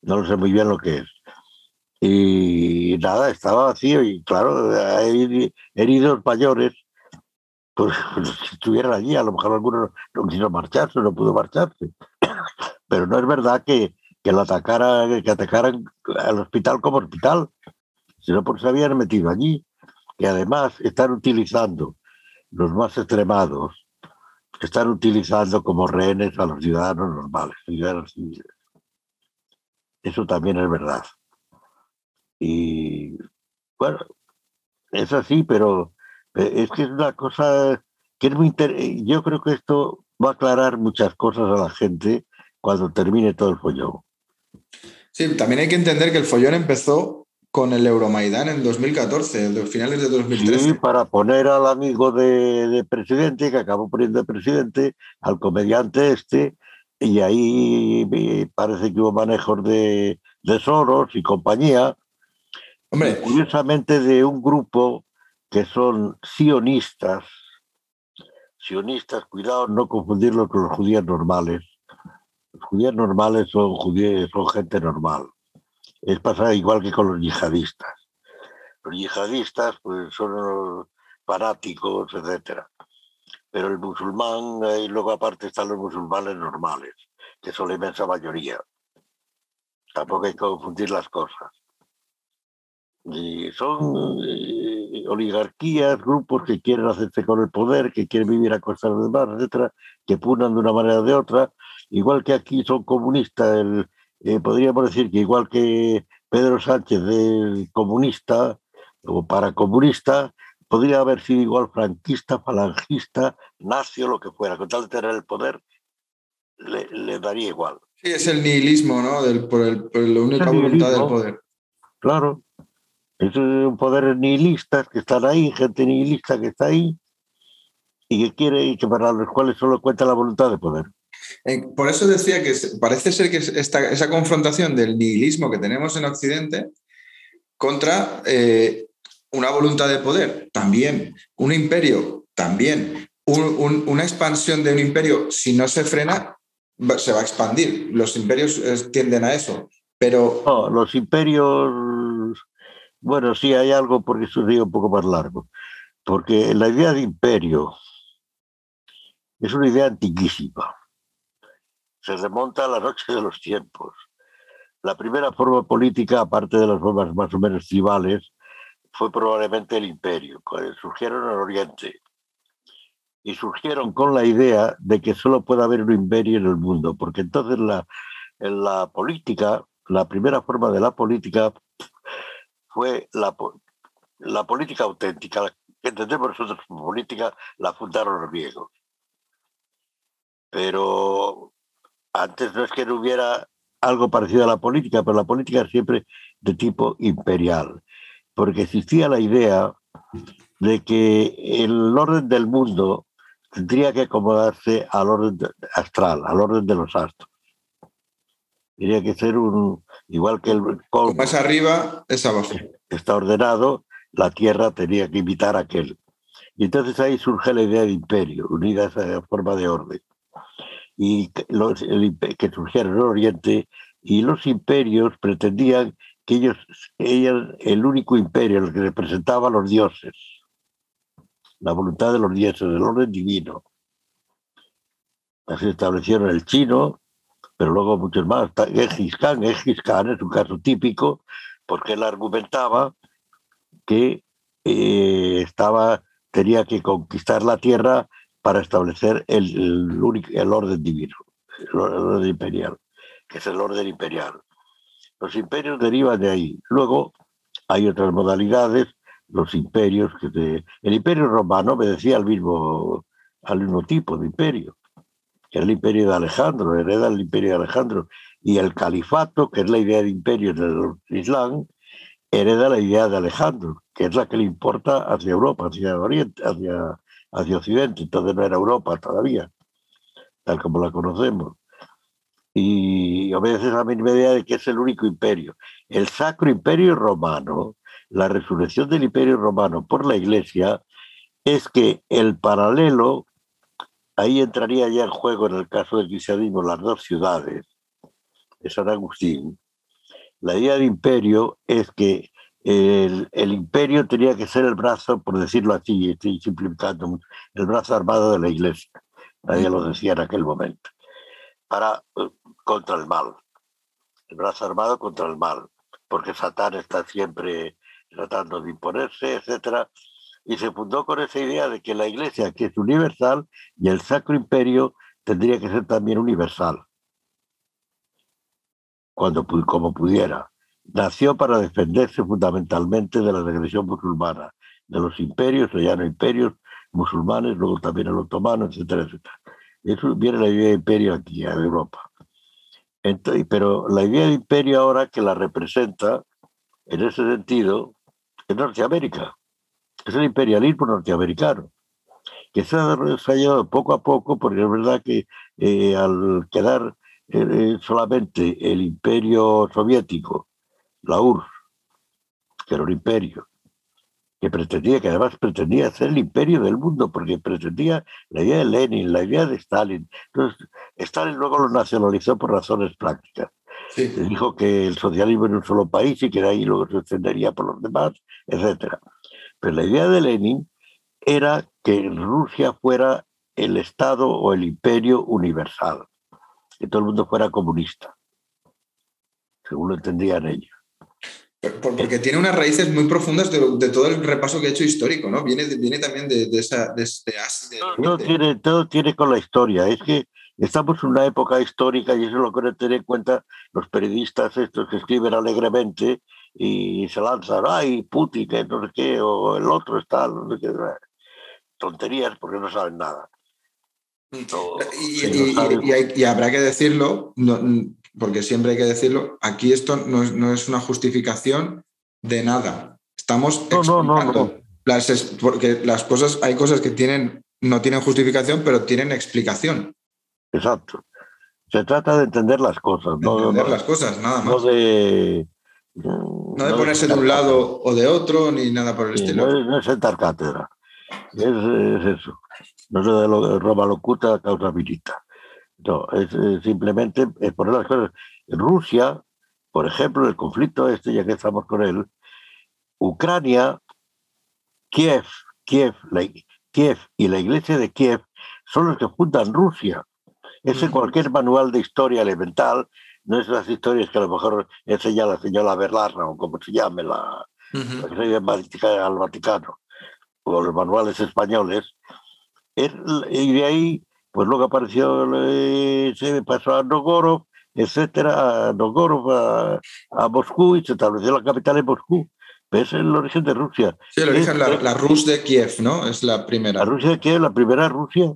no lo sé muy bien lo que es. Y nada, estaba vacío y claro, hay heridos mayores, pues si estuvieran allí, a lo mejor algunos no quisieron marcharse, no pudo marcharse pero no es verdad que, que lo atacara, que atacaran al hospital como hospital, sino porque se habían metido allí, que además están utilizando los más extremados, están utilizando como rehenes a los ciudadanos normales, ciudadanos civiles. Eso también es verdad. Y bueno, es así, pero eh, es que es una cosa que es muy interesante. Yo creo que esto va a aclarar muchas cosas a la gente cuando termine todo el follón. Sí, también hay que entender que el follón empezó con el Euromaidán en 2014, los finales de 2013. Sí, para poner al amigo de, presidente, que acabó poniendo de presidente, al comediante este, y ahí parece que hubo manejos de, de Soros y compañía. Hombre. curiosamente de un grupo que son sionistas, sionistas, cuidado, no confundirlo con los judíos normales, los judíos normales son, judíos, son gente normal. Es pasar igual que con los yihadistas. Los yihadistas pues, son fanáticos, etc. Pero el musulmán, y luego aparte están los musulmanes normales, que son la inmensa mayoría. Tampoco hay que confundir las cosas. Y son, oligarquías, grupos que quieren hacerse con el poder, que quieren vivir a costa de los demás, etcétera, que punan de una manera o de otra. Igual que aquí son comunistas, el, eh, podríamos decir que igual que Pedro Sánchez de comunista o paracomunista, podría haber sido igual franquista, falangista, nacio, lo que fuera, con tal de tener el poder, le, daría igual. Sí, es el nihilismo, ¿no? Del, por, el, la única voluntad del poder. Claro. Es un poder nihilista que están ahí, gente nihilista que está ahí y que quiere y que para los cuales solo cuenta la voluntad de poder. Por eso decía que parece ser que esta, esa confrontación del nihilismo que tenemos en Occidente contra eh, una voluntad de poder, también, un imperio, también, una expansión de un imperio, si no se frena, se va a expandir. Los imperios eh, tienden a eso, pero... Los imperios, bueno, sí hay algo porque es un un poco más largo, porque la idea de imperio es una idea antiquísima. Se remonta a la noche de los tiempos. La primera forma política, aparte de las formas más o menos tribales, fue probablemente el imperio, surgieron en Oriente. Y surgieron con la idea de que solo puede haber un imperio en el mundo, porque entonces la, en la política, la primera forma de la política fue la, la política auténtica, que entendemos nosotros como política, la fundaron los griegos. Pero antes no es que no hubiera algo parecido a la política, pero la política es siempre de tipo imperial, porque existía la idea de que el orden del mundo tendría que acomodarse al orden astral, al orden de los astros. Tendría que ser un, igual que el... Como más arriba, es abajo. Está ordenado, la Tierra tenía que imitar aquel. Y entonces ahí surge la idea de imperio, unida a esa forma de orden y los, que surgieron en el Oriente y los imperios pretendían que ellos eran el único imperio, el que representaba a los dioses, la voluntad de los dioses, el orden divino. Así establecieron el chino, pero luego muchos más. Genghis Khan, Khan es un caso típico porque él argumentaba que eh, estaba, tenía que conquistar la tierra para establecer el, el, orden divino, el orden imperial, que es el orden imperial. Los imperios derivan de ahí. Luego hay otras modalidades, los imperios, que el imperio romano obedecía al mismo, al mismo tipo de imperio, que era el imperio de Alejandro, hereda el imperio de Alejandro, y el califato, que es la idea de imperio del Islam, hereda la idea de Alejandro, que es la que le importa hacia Europa, hacia Oriente, hacia hacia Occidente, entonces no era Europa todavía, tal como la conocemos. Y a la misma idea de que es el único imperio. El Sacro Imperio Romano, la resurrección del Imperio Romano por la Iglesia, es que el paralelo, ahí entraría ya en juego en el caso del cristianismo las dos ciudades de San Agustín. La idea de imperio es que el, imperio tenía que ser el brazo, por decirlo así, estoy simplificando el brazo armado de la iglesia. Nadie lo decía en aquel momento. Para, eh, contra el mal. El brazo armado contra el mal. Porque Satán está siempre tratando de imponerse, etc. Y se fundó con esa idea de que la iglesia, que es universal, y el sacro imperio tendría que ser también universal. Cuando, como pudiera nació para defenderse fundamentalmente de la regresión musulmana, de los imperios, ya no imperios musulmanes, luego también el otomano, etcétera, etcétera. Eso viene la idea de imperio aquí, a Europa. Entonces, pero la idea de imperio ahora que la representa, en ese sentido, es Norteamérica. Es el imperialismo norteamericano, que se ha desarrollado poco a poco, porque es verdad que eh, al quedar eh, solamente el imperio soviético la URSS, que era un imperio, que pretendía, que además pretendía ser el imperio del mundo, porque pretendía la idea de Lenin, la idea de Stalin. Entonces, Stalin luego lo nacionalizó por razones prácticas. Dijo que el socialismo era un solo país y que de ahí luego se extendería por los demás, etc. Pero la idea de Lenin era que Rusia fuera el Estado o el imperio universal, que todo el mundo fuera comunista, según lo entendían ellos. Porque tiene unas raíces muy profundas de, todo el repaso que ha hecho histórico, ¿no? Viene, viene también de, esa... De, todo, tiene, todo tiene con la historia. Es que estamos en una época histórica y eso es lo que tener en cuenta los periodistas estos que escriben alegremente y se lanzan, ay, Putin, que no sé qué, o el otro está, no sé qué. Tonterías porque no saben nada. y, habrá que decirlo, porque siempre hay que decirlo, aquí esto no es, una justificación de nada. Estamos no, no, no, las, porque las cosas, hay cosas que tienen, no tienen justificación, pero tienen explicación. Exacto. Se trata de entender las cosas, no entender las cosas, nada más. No de, no de ponerse de un lado o de otro, ni nada por el estilo. No es, sentar cátedra. Es, eso. No es de lo, Roma locuta, causa habilita. No, es, simplemente poner las cosas. En Rusia, por ejemplo, el conflicto este, ya que estamos con él, Ucrania, Kiev, Kiev, Kiev y la iglesia de Kiev son los que fundan Rusia. Ese cualquier manual de historia elemental, no es las historias que a lo mejor enseña la señora Berlarna o como se llame, la, al Vaticano, o los manuales españoles. y de ahí pues luego apareció, eh, se pasó a Nogorov, etcétera, a Nogorov, a, Moscú y se estableció la capital en Moscú. Es el origen de Rusia. Sí, el origen, la, la Rus de Kiev, ¿no? Es la primera. La Rusia de Kiev, la primera Rusia.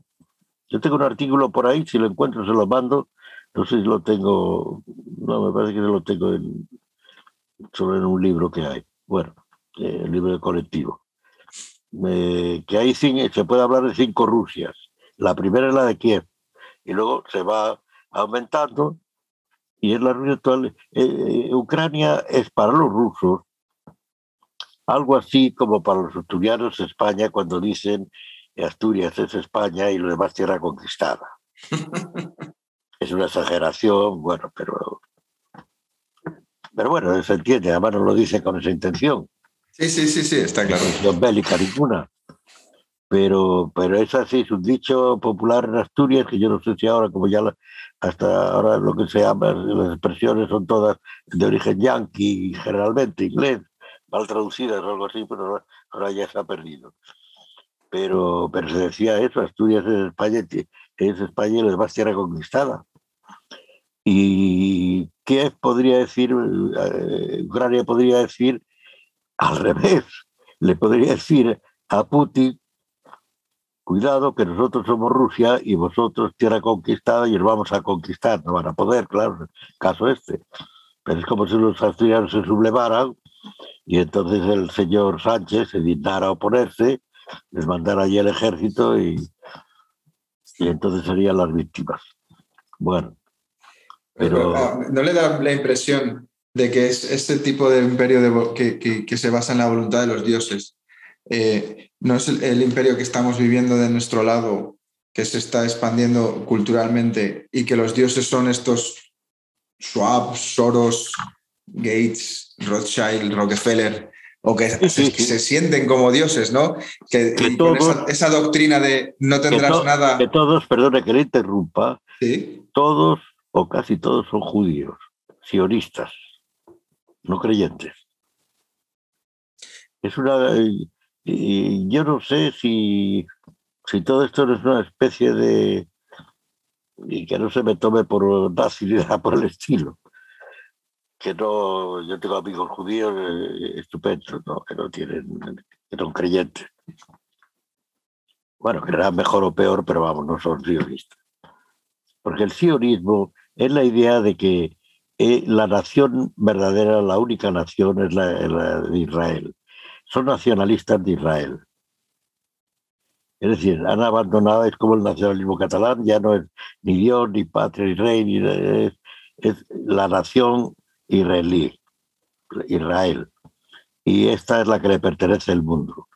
Yo tengo un artículo por ahí, si lo encuentro se lo mando. No sé si lo tengo, no, me parece que lo tengo en, solo en un libro que hay. Bueno, eh, el libro de colectivo. que ahí se puede hablar de cinco Rusias la primera es la de Kiev y luego se va aumentando y es la Rusia actual. Eh, eh, Ucrania es para los rusos algo así como para los asturianos España cuando dicen Asturias es España y lo demás tierra conquistada. [laughs] es una exageración, bueno, pero pero bueno, se entiende, además no lo dice con esa intención. Sí, sí, sí, sí, está claro. No bélica ninguna pero, pero es así, es un dicho popular en Asturias, que yo no sé si ahora, como ya hasta ahora lo que se llama, las expresiones son todas de origen yanqui, generalmente inglés, mal traducidas o algo así, pero ahora ya se ha perdido. Pero, pero se decía eso, Asturias es España, es España y lo demás tierra conquistada. ¿Y qué podría decir, eh, Ucrania podría decir al revés? Le podría decir a Putin cuidado que nosotros somos Rusia y vosotros tierra conquistada y os vamos a conquistar. No van a poder, claro, caso este. Pero es como si los asturianos se sublevaran y entonces el señor Sánchez se dignara a oponerse, les mandara allí el ejército y, y entonces serían las víctimas. Bueno, pero... Ah, ¿No le da la impresión de que es este tipo de imperio de, que, que se basa en la voluntad de los dioses? Eh, no es el, imperio que estamos viviendo de nuestro lado, que se está expandiendo culturalmente y que los dioses son estos Schwab, Soros, Gates, Rothschild, Rockefeller, o que se, sienten como dioses, ¿no? Que, esa, doctrina de no tendrás nada. Que todos, perdone que le interrumpa, todos o casi todos son judíos, sionistas, no creyentes. Es una y yo no sé si, si todo esto no es una especie de... y que no se me tome por nada [laughs] por el estilo. Que no, yo tengo amigos judíos eh, estupendos, ¿no? que no tienen, que son creyentes. Bueno, que eran mejor o peor, pero vamos, no son sionistas. Porque el sionismo es la idea de que eh, la nación verdadera, la única nación es la de Israel son nacionalistas de Israel. Es decir, han abandonado, es como el nacionalismo catalán, ya no es ni Dios, ni patria, ni rey, ni, es, la nación israelí, Israel. Y esta es la que le pertenece al mundo.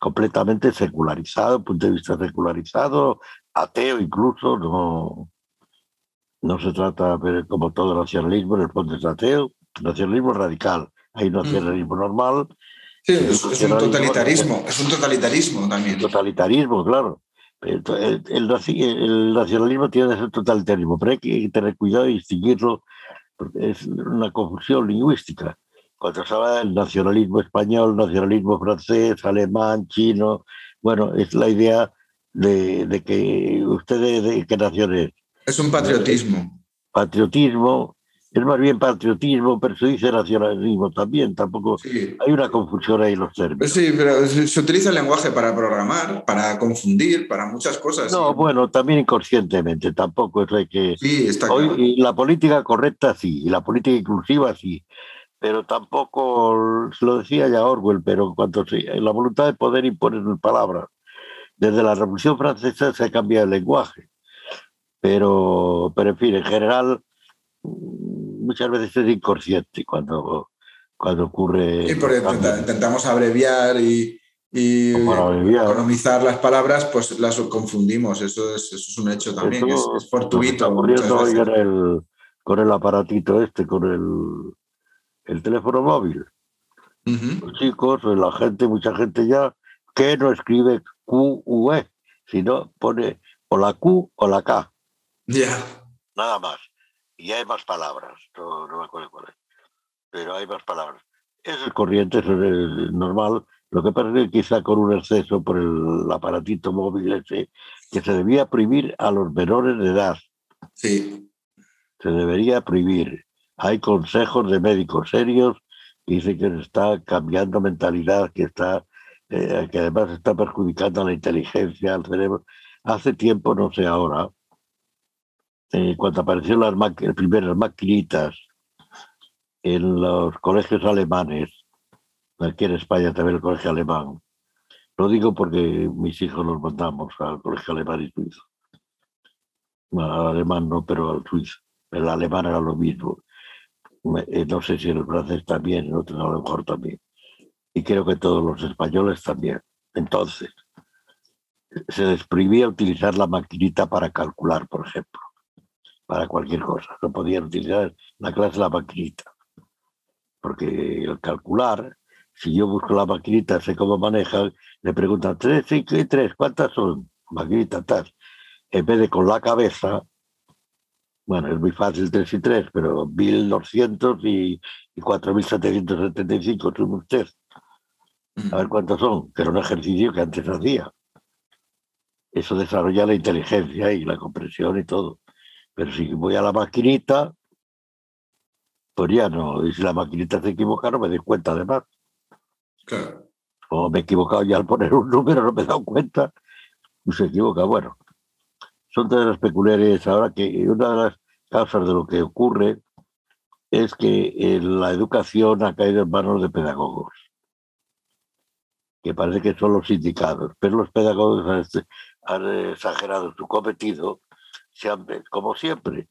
Completamente secularizado, punto de vista secularizado, ateo incluso, no, no se trata, como todo nacionalismo, en el fondo es ateo, nacionalismo radical. Hay nacionalismo normal Sí, es, un totalitarismo, es un totalitarismo también. Totalitarismo, claro. El, nacionalismo tiene que ser totalitarismo, pero hay que tener cuidado y distinguirlo, porque es una confusión lingüística. cuando se habla del nacionalismo español, nacionalismo francés, alemán, chino, bueno, es la idea de, de que usted de, qué nación es. Es un patriotismo. Patriotismo, es más bien patriotismo, pero se dice nacionalismo también, tampoco hay una confusión ahí en los términos. Sí, pero se utiliza el lenguaje para programar, para confundir, para muchas cosas. No, bueno, también inconscientemente, tampoco es que... Sí, está Hoy, y la política correcta sí, y la política inclusiva sí, pero tampoco, lo decía ya Orwell, pero cuanto la voluntad de poder impone palabras. Desde la Revolución Francesa se ha cambiado el lenguaje, pero, pero en fin, en general muchas veces es inconsciente cuando, cuando ocurre. Sí, porque intentamos abreviar y, y economizar las palabras, pues las confundimos. Eso es, eso es un hecho también, es, es, fortuito. El, con el aparatito este, con el, el teléfono móvil. Los chicos, la gente, mucha gente ya, que no escribe Q, U, E, sino pone o la Q o la K. Ya. Nada más y hay más palabras, no, me acuerdo cuál es, pero hay más palabras. Es corriente, es normal. Lo que pasa es que quizá con un exceso por el aparatito móvil ese, que se debía prohibir a los menores de edad. Sí. Se debería prohibir. Hay consejos de médicos serios que dicen que se está cambiando mentalidad, que está eh, que además está perjudicando a la inteligencia, al cerebro. Hace tiempo, no sé ahora, eh, cuando aparecieron las primeras maquinitas en los colegios alemanes, aquí en España también el colegio alemán, lo digo porque mis hijos los mandamos al colegio alemán y suizo. al alemán no, pero al suizo. El alemán era lo mismo. Eh, no sé si el francés también, en otros a lo mejor también. Y creo que todos los españoles también. Entonces, se les prohibía utilizar la maquinita para calcular, por ejemplo para cualquier cosa. No podían utilizar la clase la maquinita. Porque el calcular, si yo busco la maquinita, sé cómo maneja, le preguntan, tres, cinco y tres, ¿cuántas son? Maquinita, tal. En vez de con la cabeza, bueno, es muy fácil tres y tres, pero 1200 y, y 4775, tú usted. A ver cuántos son, que era un ejercicio que antes hacía. Eso desarrolla la inteligencia y la comprensión y todo. Pero si voy a la maquinita, pues ya no. Y si la maquinita se equivoca, no me doy cuenta además. Claro. O me he equivocado ya al poner un número, no me he dado cuenta. Y se equivoca. Bueno, son todas las peculiares. Ahora que una de las causas de lo que ocurre es que eh, la educación ha caído en manos de pedagogos, que parece que son los indicados, pero los pedagogos han exagerado su cometido como siempre,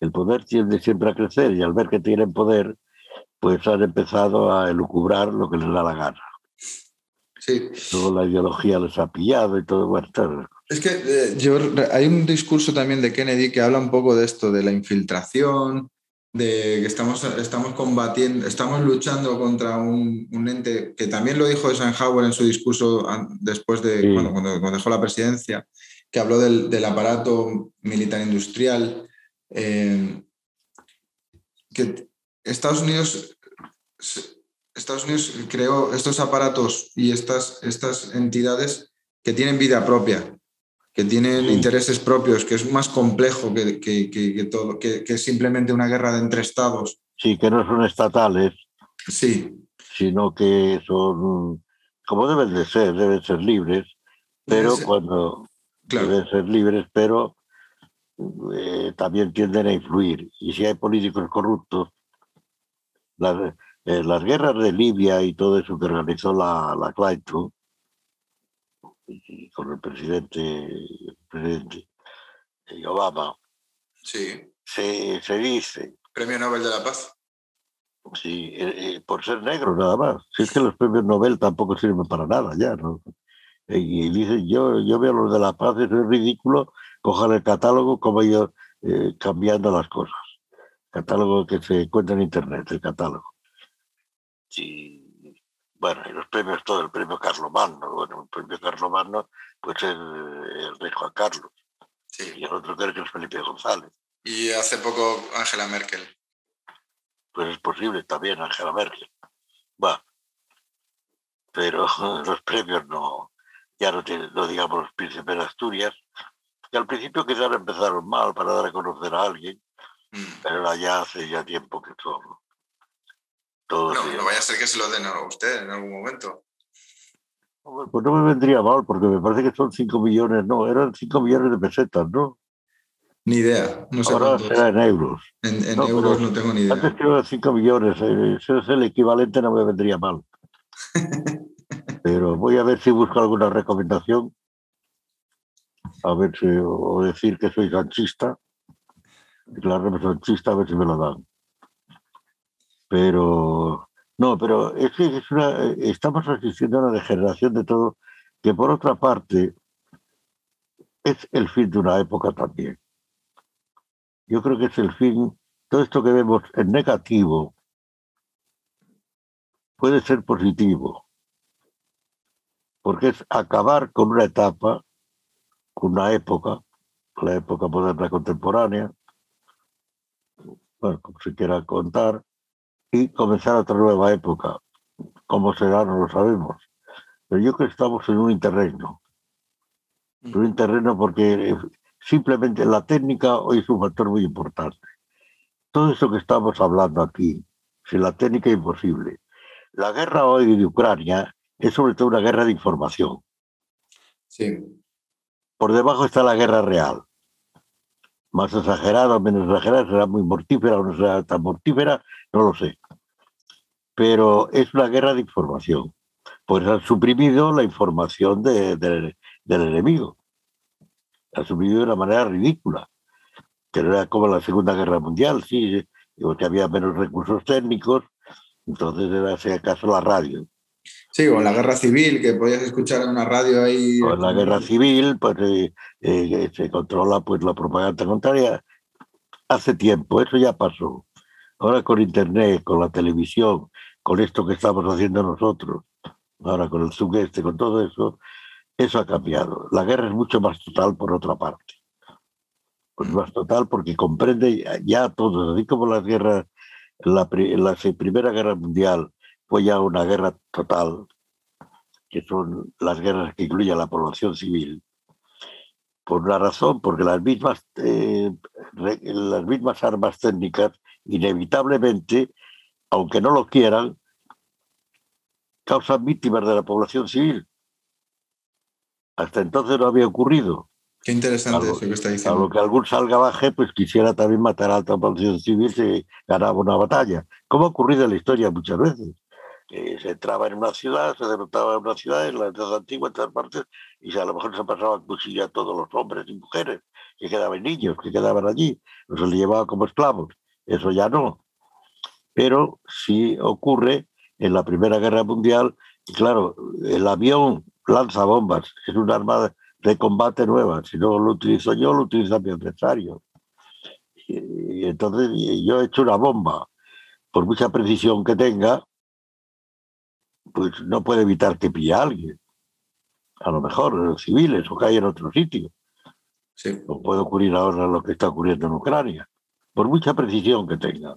el poder tiende siempre a crecer y al ver que tienen poder, pues han empezado a elucubrar lo que les da la gana. Sí. Toda la ideología les ha pillado y todo. Bueno, Es que eh, yo, hay un discurso también de Kennedy que habla un poco de esto, de la infiltración, de que estamos, estamos combatiendo, estamos luchando contra un, un ente que también lo dijo Eisenhower en su discurso después de cuando, cuando, dejó la presidencia, que habló del, aparato militar industrial, eh, que Estados Unidos, Estados Unidos creó estos aparatos y estas, estas entidades que tienen vida propia, que tienen intereses propios, que es más complejo que, que, todo, que, es simplemente una guerra de entre estados. Sí, que no son estatales. Sí. Sino que son, como deben de ser, deben ser libres, pero cuando deben ser libres, pero eh, también tienden a influir. Y si hay políticos corruptos, las, eh, las guerras de Libia y todo eso que organizó la, la Clinton, y con el presidente, presidente Obama, sí. se, se dice. Premio Nobel de la Paz. Sí, eh, por ser negro nada más. Si es que los premios Nobel tampoco sirven para nada ya, ¿no? Y dice, yo, yo veo los de la paz, es ridículo, cojan el catálogo como ellos eh, cambiando las cosas. Catálogo que se encuentra en internet, el catálogo. Sí. Bueno, y los premios, todo el premio Carlomagno, bueno, el premio Carlomagno, pues es el rey Juan Carlos. Sí. Y el otro creo que es Felipe González. Y hace poco Angela Merkel. pues es posible también Angela Merkel. Va. Pero [laughs] los premios no, ya no, no digamos los príncipes de Asturias, que al principio quizás empezaron mal para dar a conocer a alguien, mm. pero ya hace ya tiempo que son. no, no vaya a ser que se lo den a usted en algún momento. Pues no me vendría mal, porque me parece que son 5 millones, no, eran 5 millones de pesetas, ¿no? Ni idea. No sé Ahora será en euros. En, euros no tengo ni idea. Antes que eran 5 millones, eh, ese es el equivalente, no me vendría mal. [laughs] Pero voy a ver si busco alguna recomendación. A ver si, o decir que soy ganchista. Declararme ganchista, a ver si me lo dan. Pero, no, pero es que estamos asistiendo a una degeneración de todo, que por otra parte es el fin de una época también yo creo que es el fin, todo esto que vemos en negativo puede ser positivo, porque es acabar con una etapa, con una época, la época moderna contemporánea, bueno, como se quiera contar, y comenzar otra nueva época. ¿Cómo será? No lo sabemos. Pero yo creo que estamos en un interregno. En un interregno porque Simplemente la técnica hoy es un factor muy importante. Todo eso que estamos hablando aquí, sin la técnica imposible. La guerra hoy de Ucrania es sobre todo una guerra de información. Sí. Por debajo está la guerra real. Más exagerada o menos exagerada, será muy mortífera o no será tan mortífera, no lo sé. Pero es una guerra de información. Pues han suprimido la información del enemigo asumido de una manera ridícula, que no era como la Segunda Guerra Mundial, sí, que había menos recursos técnicos, entonces era, si acaso, la radio. Sí, o la guerra civil, que podías escuchar en una radio ahí. O en la guerra civil, pues eh, eh, se controla pues la propaganda contraria. Hace tiempo, eso ya pasó. Ahora con Internet, con la televisión, con esto que estamos haciendo nosotros, ahora con el sugeste, con todo eso, eso ha cambiado. La guerra es mucho más total por otra parte. Pues más total porque comprende ya a todos, así como las guerras, la Primera Guerra Mundial fue ya una guerra total, que son las guerras que incluyen a la población civil, por una razón, porque las mismas, eh, las mismas armas técnicas, inevitablemente, aunque no lo quieran, causan víctimas de la población civil. Hasta entonces no había ocurrido. Qué interesante eso que está diciendo. A lo que algún salvaje pues quisiera también matar a alta población civil si ganaba una batalla. Como ha ocurrido en la historia muchas veces. Que se entraba en una ciudad, se derrotaba en una ciudad, en las antiguas, en todas partes, y a lo mejor se pasaban cuchillo a todos los hombres y mujeres que quedaban niños, que quedaban allí, les llevaba como esclavos. Eso ya no. Pero sí ocurre en la Primera Guerra Mundial, y claro, el avión lanza bombas, es un arma de combate nueva. Si no lo utilizo yo, lo utiliza mi adversario. Y, entonces yo he hecho una bomba, por mucha precisión que tenga, pues no puede evitar que pille a alguien. A lo mejor los civiles o que hay en otro sitio. Sí. O puede ocurrir ahora lo que está ocurriendo en Ucrania. Por mucha precisión que tenga.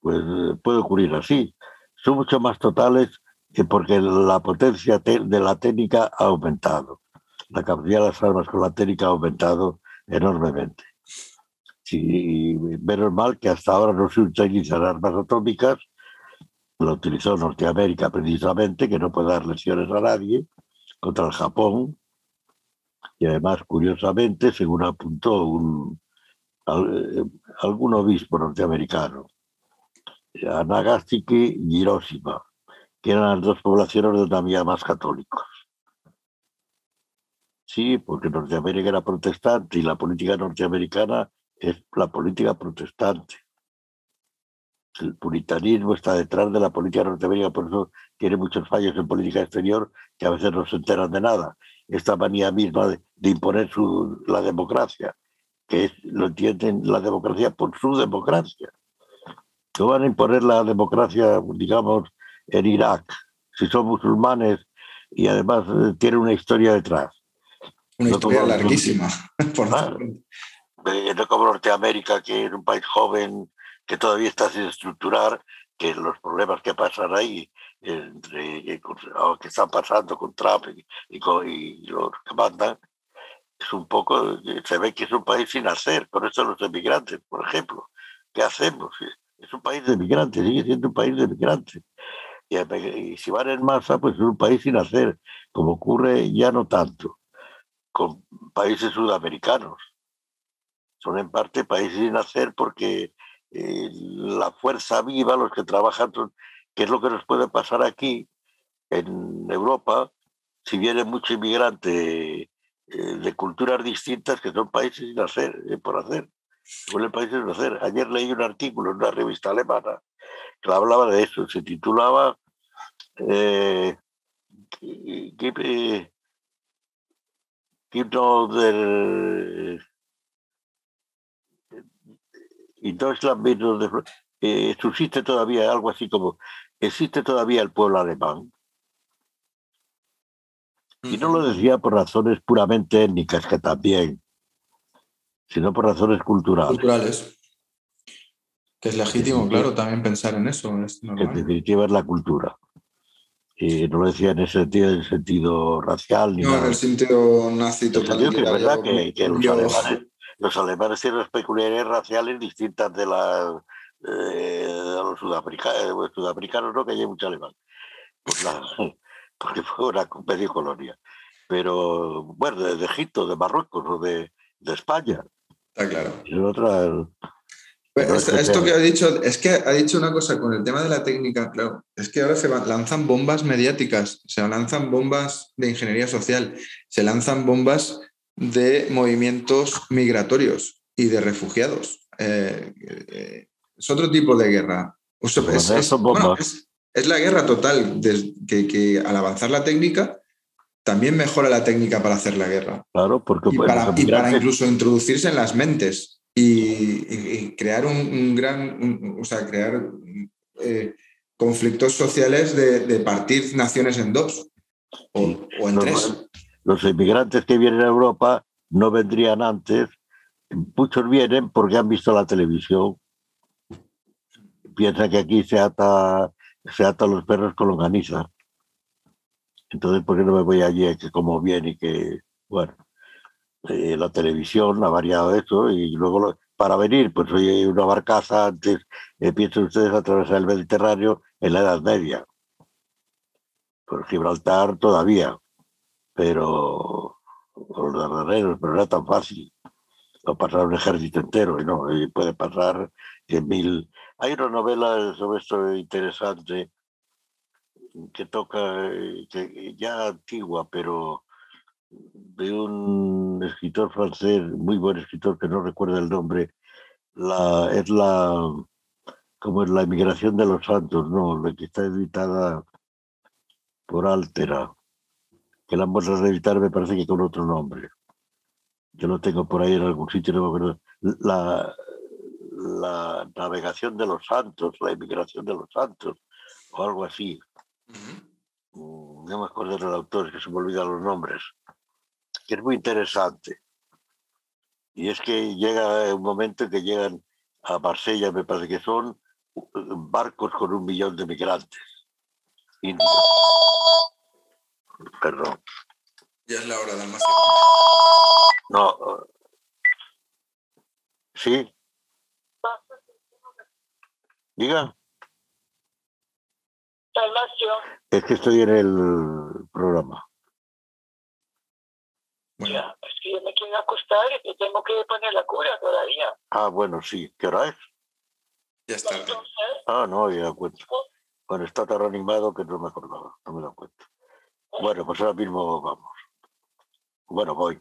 Pues puede ocurrir así. Son mucho más totales porque la potencia de la técnica ha aumentado. La capacidad de las armas con la técnica ha aumentado enormemente. Sí, menos mal que hasta ahora no se utilizan armas atómicas, lo utilizó Norteamérica precisamente, que no puede dar lesiones a nadie, contra el Japón. Y además, curiosamente, según apuntó un, eh, algún obispo norteamericano, a Nagasaki y Hiroshima, que eran las dos poblaciones donde había más católicos. Sí, porque Norteamérica era protestante y la política norteamericana es la política protestante. El puritanismo está detrás de la política norteamericana, por eso tiene muchos fallos en política exterior que a veces no se enteran de nada. Esta manía misma de, imponer su, la democracia, que es, lo entienden la democracia por su democracia. No van a imponer la democracia, digamos, en Irak, si son musulmanes y además eh, tiene una historia detrás. Una historia larguísima. [laughs] Por no como Norteamérica, que es un país joven, que todavía está sin estructurar, que los problemas que pasan ahí, entre, que están pasando con Trump y, y, los que mandan, es un poco, se ve que es un país sin hacer, con eso los emigrantes, por ejemplo. ¿Qué hacemos? Es un país de migrantes, sigue siendo un país de migrantes. Y, si van en masa, pues es un país sin hacer, como ocurre ya no tanto con países sudamericanos. Son en parte países sin hacer porque eh, la fuerza viva, los que trabajan, que es lo que nos puede pasar aquí en Europa, si viene mucho inmigrante eh, de culturas distintas que son países sin hacer, eh, por hacer. Países sin hacer. Ayer leí un artículo en una revista alemana que hablaba de eso, se titulaba gibt, der y eh, subsiste todavía algo así como existe todavía el pueblo alemán y no lo decía por razones puramente étnicas que también sino por razones culturales culturales que es legítimo, claro, también pensar en eso. En definitiva es la cultura. Y no lo decía en ese sentido, en sentido racial. Ni no, en el sentido nazi total. que es verdad que, los, alemanes, tienen peculiaridades raciales distintas de, la, eh, los sudafricanos, sudafricanos, no, que hay mucho alemán. Pues [laughs] porque fue una medio colonia. Pero, bueno, de, Egipto, de Marruecos o de, de España. Está claro. Y otra, esto, que ha dicho, es que ha dicho una cosa con el tema de la técnica, claro, es que ahora se lanzan bombas mediáticas, se lanzan bombas de ingeniería social, se lanzan bombas de movimientos migratorios y de refugiados. Eh, eh, es otro tipo de guerra. es, la guerra total, que, al avanzar la técnica, también mejora la técnica para hacer la guerra. Claro, porque y para incluso introducirse en las mentes y, crear un, gran, o sea, crear eh, conflictos sociales de, partir naciones en dos o, en tres. Los inmigrantes que vienen a Europa no vendrían antes, muchos vienen porque han visto la televisión. Piensa que aquí se ata, se ata los perros con longaniza. Entonces, ¿por qué no me voy allí que como bien y que, bueno, eh, la televisión ha variado eso y luego para venir, pues hoy una barcaza antes, eh, piensen ustedes, atravesar el Mediterráneo en la Edad Media. Por Gibraltar todavía, pero los Dardanelos, pero no era tan fácil. No pasar un ejército entero, y no, puede pasar cien mil. Hay una novela sobre esto interesante que toca, que ya antigua, pero de un escritor francés, muy buen escritor que no recuerdo el nombre, la, es la como es la emigración de los santos, no, la que está editada por Altera, que la han vuelto a reeditar me parece que con otro nombre. Yo lo tengo por ahí en algún sitio, no me acuerdo. La, la navegación de los santos, la emigración de los santos, o algo así. Mm, no me acuerdo del autor, que se me olvidan los nombres que es muy interesante. Y es que llega un momento en que llegan a Marsella, me parece que son uh, barcos con un millón de migrantes. Perdón. Ya es la hora de No. Uh, sí. Diga. Es que estoy en el programa. Ya, es que yo me quiero acostar y tengo que poner la cura todavía. Ah, bueno, sí. ¿Qué hora es? Ya está. Ah, no, ya cuento. Bueno, está tan animado que no me acordaba, no me lo cuento. Bueno, pues ahora mismo vamos. Bueno, voy.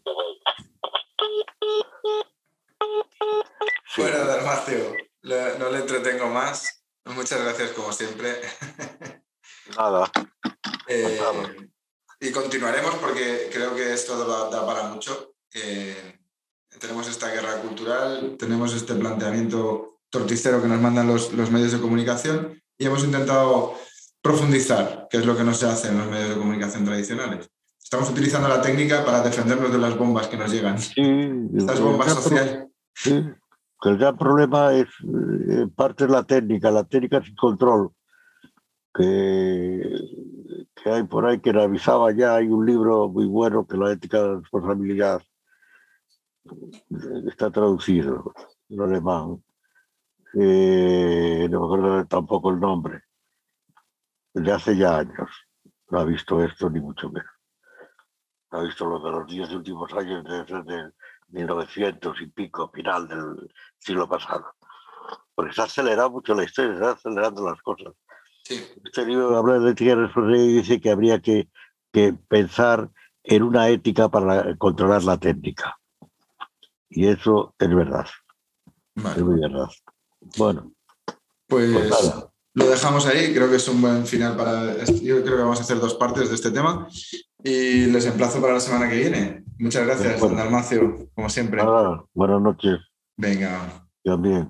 Bueno, Dalmacio, no le entretengo más. Muchas gracias como siempre. [laughs] Nada. Eh, y continuaremos porque creo que esto da, para mucho. Eh, tenemos esta guerra cultural, tenemos este planteamiento torticero que nos mandan los, los, medios de comunicación y hemos intentado profundizar, que es lo que no se hace en los medios de comunicación tradicionales. Estamos utilizando la técnica para defendernos de las bombas que nos llegan. Sí, Estas bombas sociales. Sí. el gran problema es, eh, en parte, la técnica, la técnica sin control, que, que hay por ahí que revisaba ya. Hay un libro muy bueno que la ética de la responsabilidad eh, está traducido en alemán. Eh, no me acuerdo tampoco el nombre, de hace ya años. No ha visto esto ni mucho menos. No ha visto lo de los diez últimos años desde, 1900 y pico, final del siglo pasado. Porque se ha acelerado mucho la historia, se están acelerando las cosas. Este libro habla de ética y dice que habría que, que pensar en una ética para controlar la técnica. Y eso es verdad. Es muy verdad. Bueno. Pues, pues lo dejamos ahí. Creo que es un buen final para. Yo creo que vamos a hacer dos partes de este tema. Y les emplazo para la semana que viene. Muchas gracias, Dalmacio, como siempre. buenas noches. Venga. También.